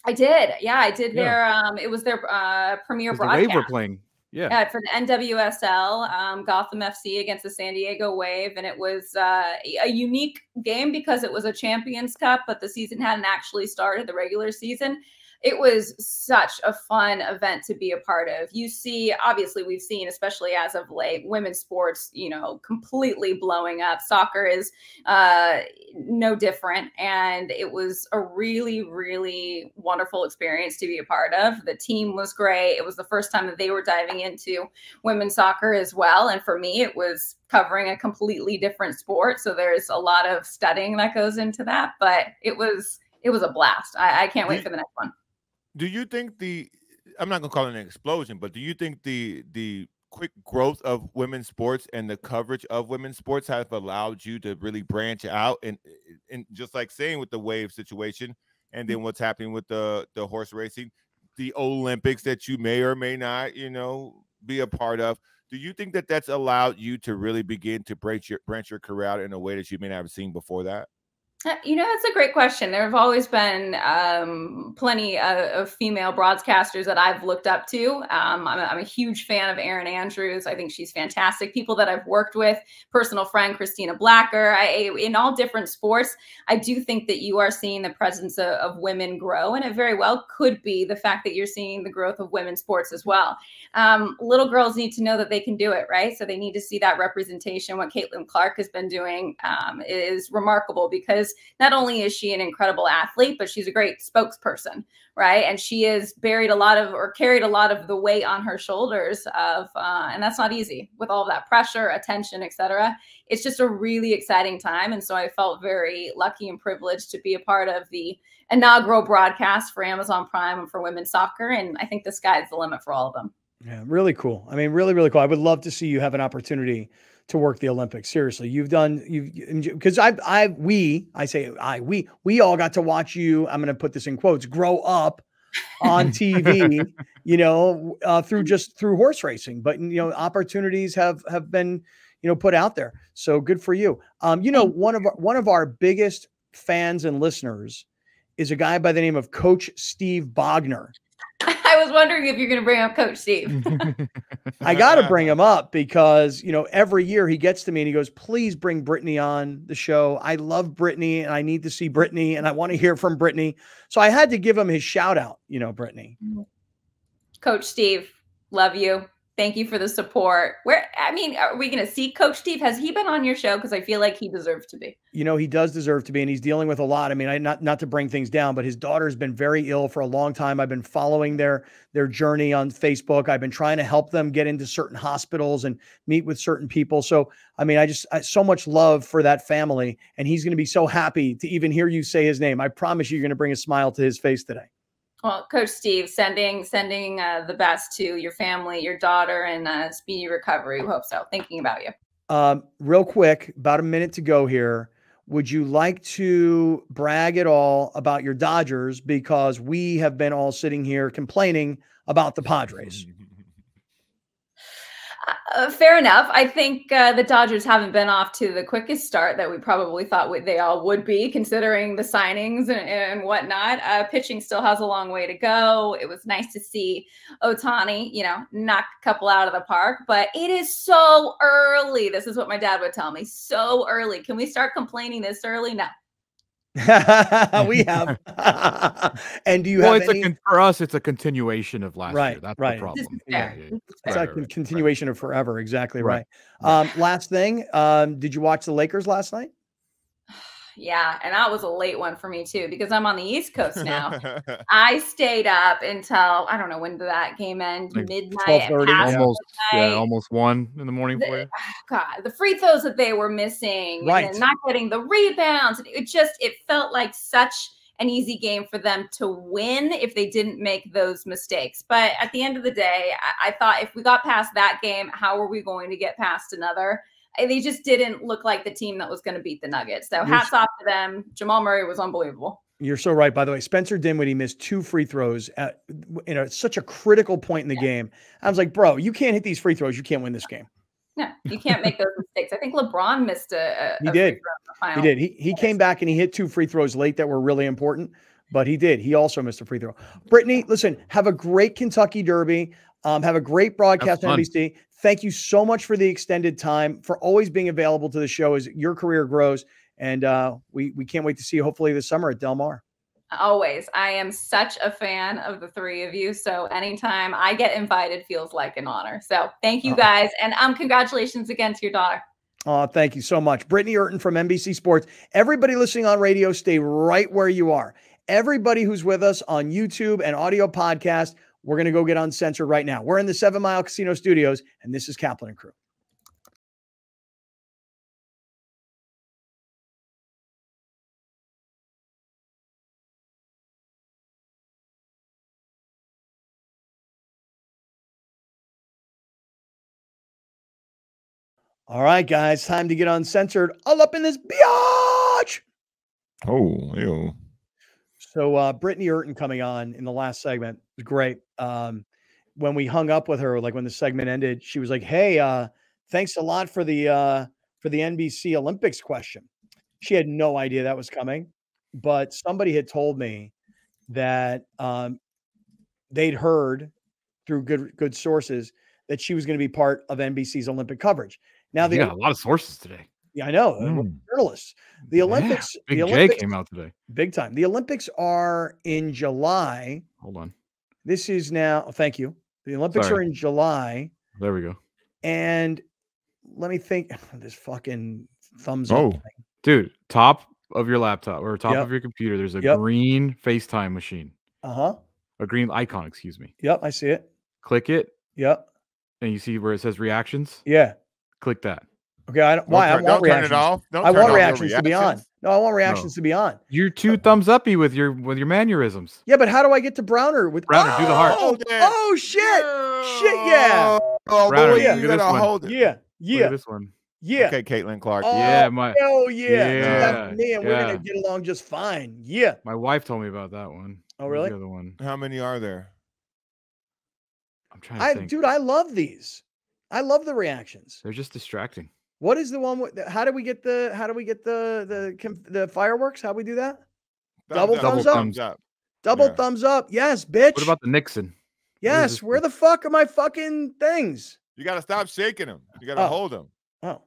I did. Yeah, I did yeah. their um it was their uh premiere broadcast.
The Wave were playing. Yeah. yeah.
for the NWSL, um, Gotham FC against the San Diego Wave. And it was uh, a unique game because it was a Champions Cup, but the season hadn't actually started, the regular season it was such a fun event to be a part of. You see, obviously, we've seen, especially as of late, women's sports, you know, completely blowing up. Soccer is uh, no different. And it was a really, really wonderful experience to be a part of. The team was great. It was the first time that they were diving into women's soccer as well. And for me, it was covering a completely different sport. So there's a lot of studying that goes into that. But it was it was a blast. I, I can't wait for the next one
do you think the I'm not gonna call it an explosion, but do you think the the quick growth of women's sports and the coverage of women's sports have allowed you to really branch out and and just like saying with the wave situation and mm. then what's happening with the the horse racing the olympics that you may or may not you know be a part of do you think that that's allowed you to really begin to branch your branch your career out in a way that you may not have seen before that
you know, that's a great question. There have always been um, plenty of, of, female broadcasters that I've looked up to. Um, I'm, a, I'm, a huge fan of Erin Andrews. I think she's fantastic. People that I've worked with, personal friend Christina Blacker, I, in all different sports, I do think that you are seeing the presence of, of, women grow, and it very well could be the fact that you're seeing the growth of women's sports as well. Um, little girls need to know that they can do it, right? So they need to see that representation. What Caitlin Clark has been doing um, is remarkable because because not only is she an incredible athlete, but she's a great spokesperson, right? And she has buried a lot of or carried a lot of the weight on her shoulders of, uh, and that's not easy with all of that pressure, attention, etc. It's just a really exciting time, and so I felt very lucky and privileged to be a part of the inaugural broadcast for Amazon Prime and for women's soccer, and I think the sky's the limit for all of them.
Yeah, really cool. I mean, really, really cool. I would love to see you have an opportunity to work the Olympics. Seriously, you've done you've because I I we I say I we we all got to watch you. I'm going to put this in quotes. Grow up on TV, you know, uh, through just through horse racing. But you know, opportunities have have been you know put out there. So good for you. Um, you know, one of our, one of our biggest fans and listeners is a guy by the name of Coach Steve Bogner.
I was wondering if you're going to bring up Coach Steve.
I got to bring him up because, you know, every year he gets to me and he goes, please bring Britney on the show. I love Britney and I need to see Britney and I want to hear from Britney. So I had to give him his shout out, you know, Britney.
Coach Steve, love you. Thank you for the support. Where I mean, are we going to see Coach Steve? Has he been on your show? Because I feel like he deserves to be.
You know, he does deserve to be, and he's dealing with a lot. I mean, I not not to bring things down, but his daughter's been very ill for a long time. I've been following their their journey on Facebook. I've been trying to help them get into certain hospitals and meet with certain people. So, I mean, I just I, so much love for that family, and he's going to be so happy to even hear you say his name. I promise you, you're going to bring a smile to his face today.
Well, Coach Steve, sending sending uh, the best to your family, your daughter, and uh, speedy recovery. We hope so. Thinking about you.
Um, real quick, about a minute to go here. Would you like to brag at all about your Dodgers? Because we have been all sitting here complaining about the Padres.
Uh, fair enough. I think uh, the Dodgers haven't been off to the quickest start that we probably thought they all would be, considering the signings and, and whatnot. Uh, pitching still has a long way to go. It was nice to see Ohtani, you know, knock a couple out of the park, but it is so early. This is what my dad would tell me. So early. Can we start complaining this early? No.
we have. and do you
well,
have
it's
any?
a con- for us, it's a continuation of last
Right,
year. That's
right.
the problem.
This
Yeah, yeah, yeah.
it's
right,
a
right,
continuation of forever. Exactly right.
Right,
Um, last thing, um, did you watch the Lakers last night?
Yeah, and that was a late one for me too because I'm on the East Coast now. I stayed up until I don't know when did that game end,
Like
midnight.
12:30,
past
Almost, yeah, almost one in the morning for you.
The- God, the free throws that they were missing,
Right.
and not getting the rebounds. It just it felt like such an easy game for them to win if they didn't make those mistakes. But at the end of the day, I, I thought if we got past that game, how are we going to get past another? They just didn't look like the team that was going to beat the Nuggets. So
You're
hats off to them. Jamal Murray was unbelievable.
You're so right. By the way, Spencer Dinwiddie missed two free throws at you know such a critical point in the game. I was like, bro, you can't hit these free throws. You can't win this game.
No, you can't make those mistakes. I think LeBron missed a, a
He did.
free throw in the.
He did. He he came back and he hit two free throws late that were really important, but he did. He also missed a free throw. Britney, listen, have a great Kentucky Derby. Um, have a great broadcast on. NBC. Thank you so much for the extended time, for always being available to the show as your career grows. And uh, we we can't wait to see you hopefully this summer at Del Mar.
Always. I am such a fan of the three of you. So anytime I get invited feels like an honor. So thank you
Oh.
guys. And um congratulations again to your daughter.
Oh, thank you so much. Britney Eurton from NBC Sports. Everybody listening on radio, stay right where you are. Everybody who's with us on YouTube and audio podcast, we're going to go get uncensored right now. We're in the Seven Mile Casino Studios, and this is Kaplan and Crew. All right, guys, time to get uncensored. All up in this biatch.
oh, ew.
So uh Britney Eurton coming on in the last segment was great. Um when we hung up with her, like when the segment ended, she was like, Hey, uh, thanks a lot for the uh for the NBC Olympics question. She had no idea that was coming, but somebody had told me that um they'd heard through good good sources that she was going to be part of NBC's Olympic coverage. Now the
You got a lot of sources today.
Yeah, I know
Mm.
journalists. The
Yeah,
Olympics,
Big
the
J
Olympics,
came out today.
big time. The Olympics are in July.
Hold on.
This is now. oh, Thank you. The Olympics are in July,
There we go.
and let me think. This fucking thumbs
Oh.
up.
Dude, top of your laptop or top
Yep.
of your computer, there's a
Yep.
green FaceTime machine.
Uh huh.
A green icon, excuse me.
Yep, I see it.
Click it
Yep.
and you see where it says reactions.
Yeah.
Click that.
Okay. I don't.
Don't
Why? I want
don't turn
reactions.
it off. Don't
I
turn
want
off your
reactions to be on. No, I want reactions to be on.
You're two thumbs uppy with your with your mannerisms.
Yeah, but how do I get to Browner with
Browner, do the heart.
Oh, oh shit! Shit, yeah.
Oh,
Browner,
boy,
yeah.
you gotta hold it.
Yeah. Yeah.
this one.
Yeah.
Okay, Caitlin Clark.
Oh,
Yeah, my
hell yeah.
Yeah,
That's me, and we're gonna get along just fine. Yeah.
my wife told me about that one.
Oh, really?
The other one.
How many are there?
I'm trying to
I,
think.
dude, I love these. I love the reactions.
They're just distracting.
What is the one? With, how do we get the? How do we get the the the fireworks? How do we do that? Double thumbs up?
Thumbs up.
Double
Yeah.
thumbs up. Yes, bitch.
What about the Nixon?
yes. Where
one?
the fuck are my fucking things?
You gotta stop shaking them. You gotta
Oh.
hold them.
Oh,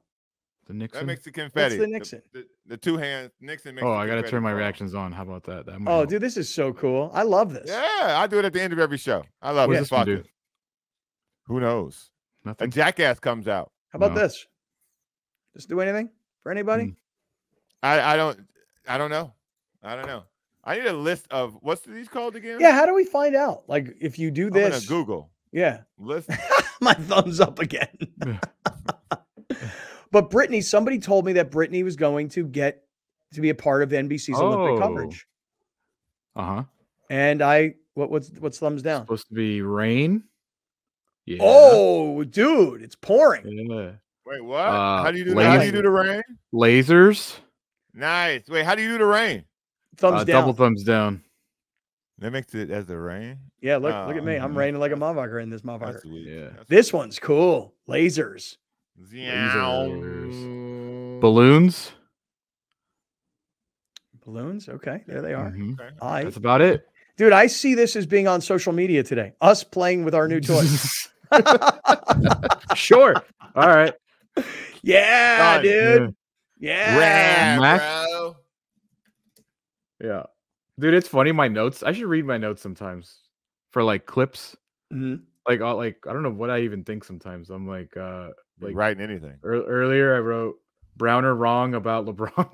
The
That
Nixon.
makes the confetti.
the Nixon?
The, the two hands. Nixon makes.
oh,
the
I gotta turn my reactions on. How about that? That might
oh,
help.
dude, this is so cool. I love this.
Yeah, I do it at the end of every show. I love
What
it.
does this
Fuck it. Who knows? A jackass comes out.
How about
No.
this? Just do anything for anybody?
Mm.
I, I don't I don't know. I don't know. I need a list of what's these called again?
Yeah. How do we find out? Like, if you do
I'm
this,
Google
yeah.
list.
My thumbs up again. but Britney, somebody told me that Britney was going to get to be a part of NBC's Olympic
Oh.
coverage,
Uh huh.
and I what what's what's thumbs down?
Supposed to be rain. Yeah.
Oh, dude, it's pouring.
Yeah.
Wait, what?
Uh,
how do you do that? How do you do the rain?
Lasers.
Nice. Wait, how do you do the rain?
Thumbs
Uh,
down.
double thumbs down.
That makes it as the rain.
yeah, look look at me. I'm
Uh,
raining like a motherfucker in this motherfucker.
That's.
Yeah.
That's
This one's cool. Lasers.
Lasers.
Balloons.
Balloons. Okay, there they are.
Mhm.
Okay.
I,
That's about it.
dude, I see this as being on social media today. Us playing with our new toys.
sure. All right.
yeah,
Done.
dude. Yeah.
Rad,
Mac-
bro.
Yeah. Dude, it's funny. My notes. I should read my notes sometimes for like clips.
Mhm.
Like, I'll, like I don't know what I even think sometimes. I'm like, uh,
Like writing anything.
ear- earlier I wrote Browner wrong about LeBron.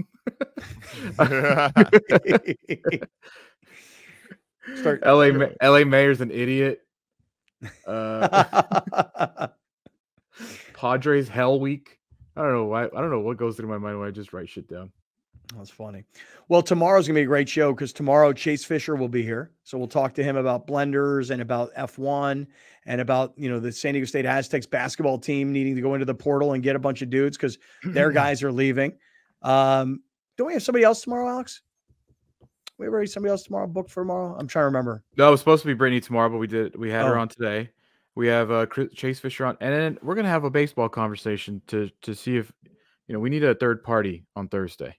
Start.
LA Ma- LA Mayor's an idiot. Uh, Padres Hell Week. I don't know why. I don't know what goes through my mind when I just write shit down.
That's funny. Well, tomorrow's gonna be a great show because tomorrow Chase Fisher will be here. So we'll talk to him about blenders and about F1 and about you know the San Diego State Aztecs basketball team needing to go into the portal and get a bunch of dudes because their guys are leaving. Um, don't we have somebody else tomorrow, Alex? We have already somebody else tomorrow booked for tomorrow. I'm trying to remember.
No, it was supposed to be Britney tomorrow, but we did. We had her
Oh.
on today. We have uh, Chris, Chase Fisher on, and then we're gonna have a baseball conversation to to see if you know we need a third party on Thursday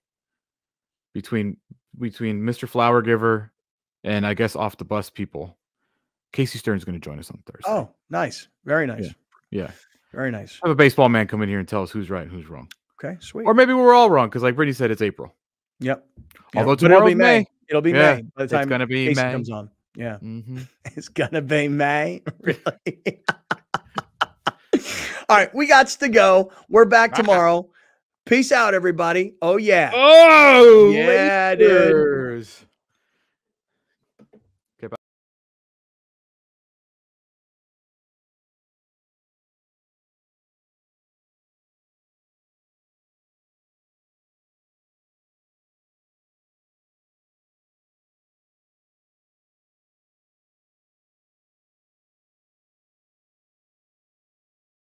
between between Mr. Flower Giver and I guess off the bus people. Casey Stern's gonna join us on Thursday.
Oh, nice. Very nice.
yeah.
Very nice.
Have a baseball man come in here and tell us who's right and who's wrong,
Okay, sweet.
or maybe we're all wrong because, like Britney said, it's April.
yep.
Although
but it'll be May.
May.
It'll be
Yeah,
May by the
it's
time
gonna be
Casey
May.
comes on. Yeah.
hmm
It's gonna be May. Really? All right, we got to go. We're back tomorrow. Peace out, everybody. Oh yeah.
Oh,
Yeah, dude.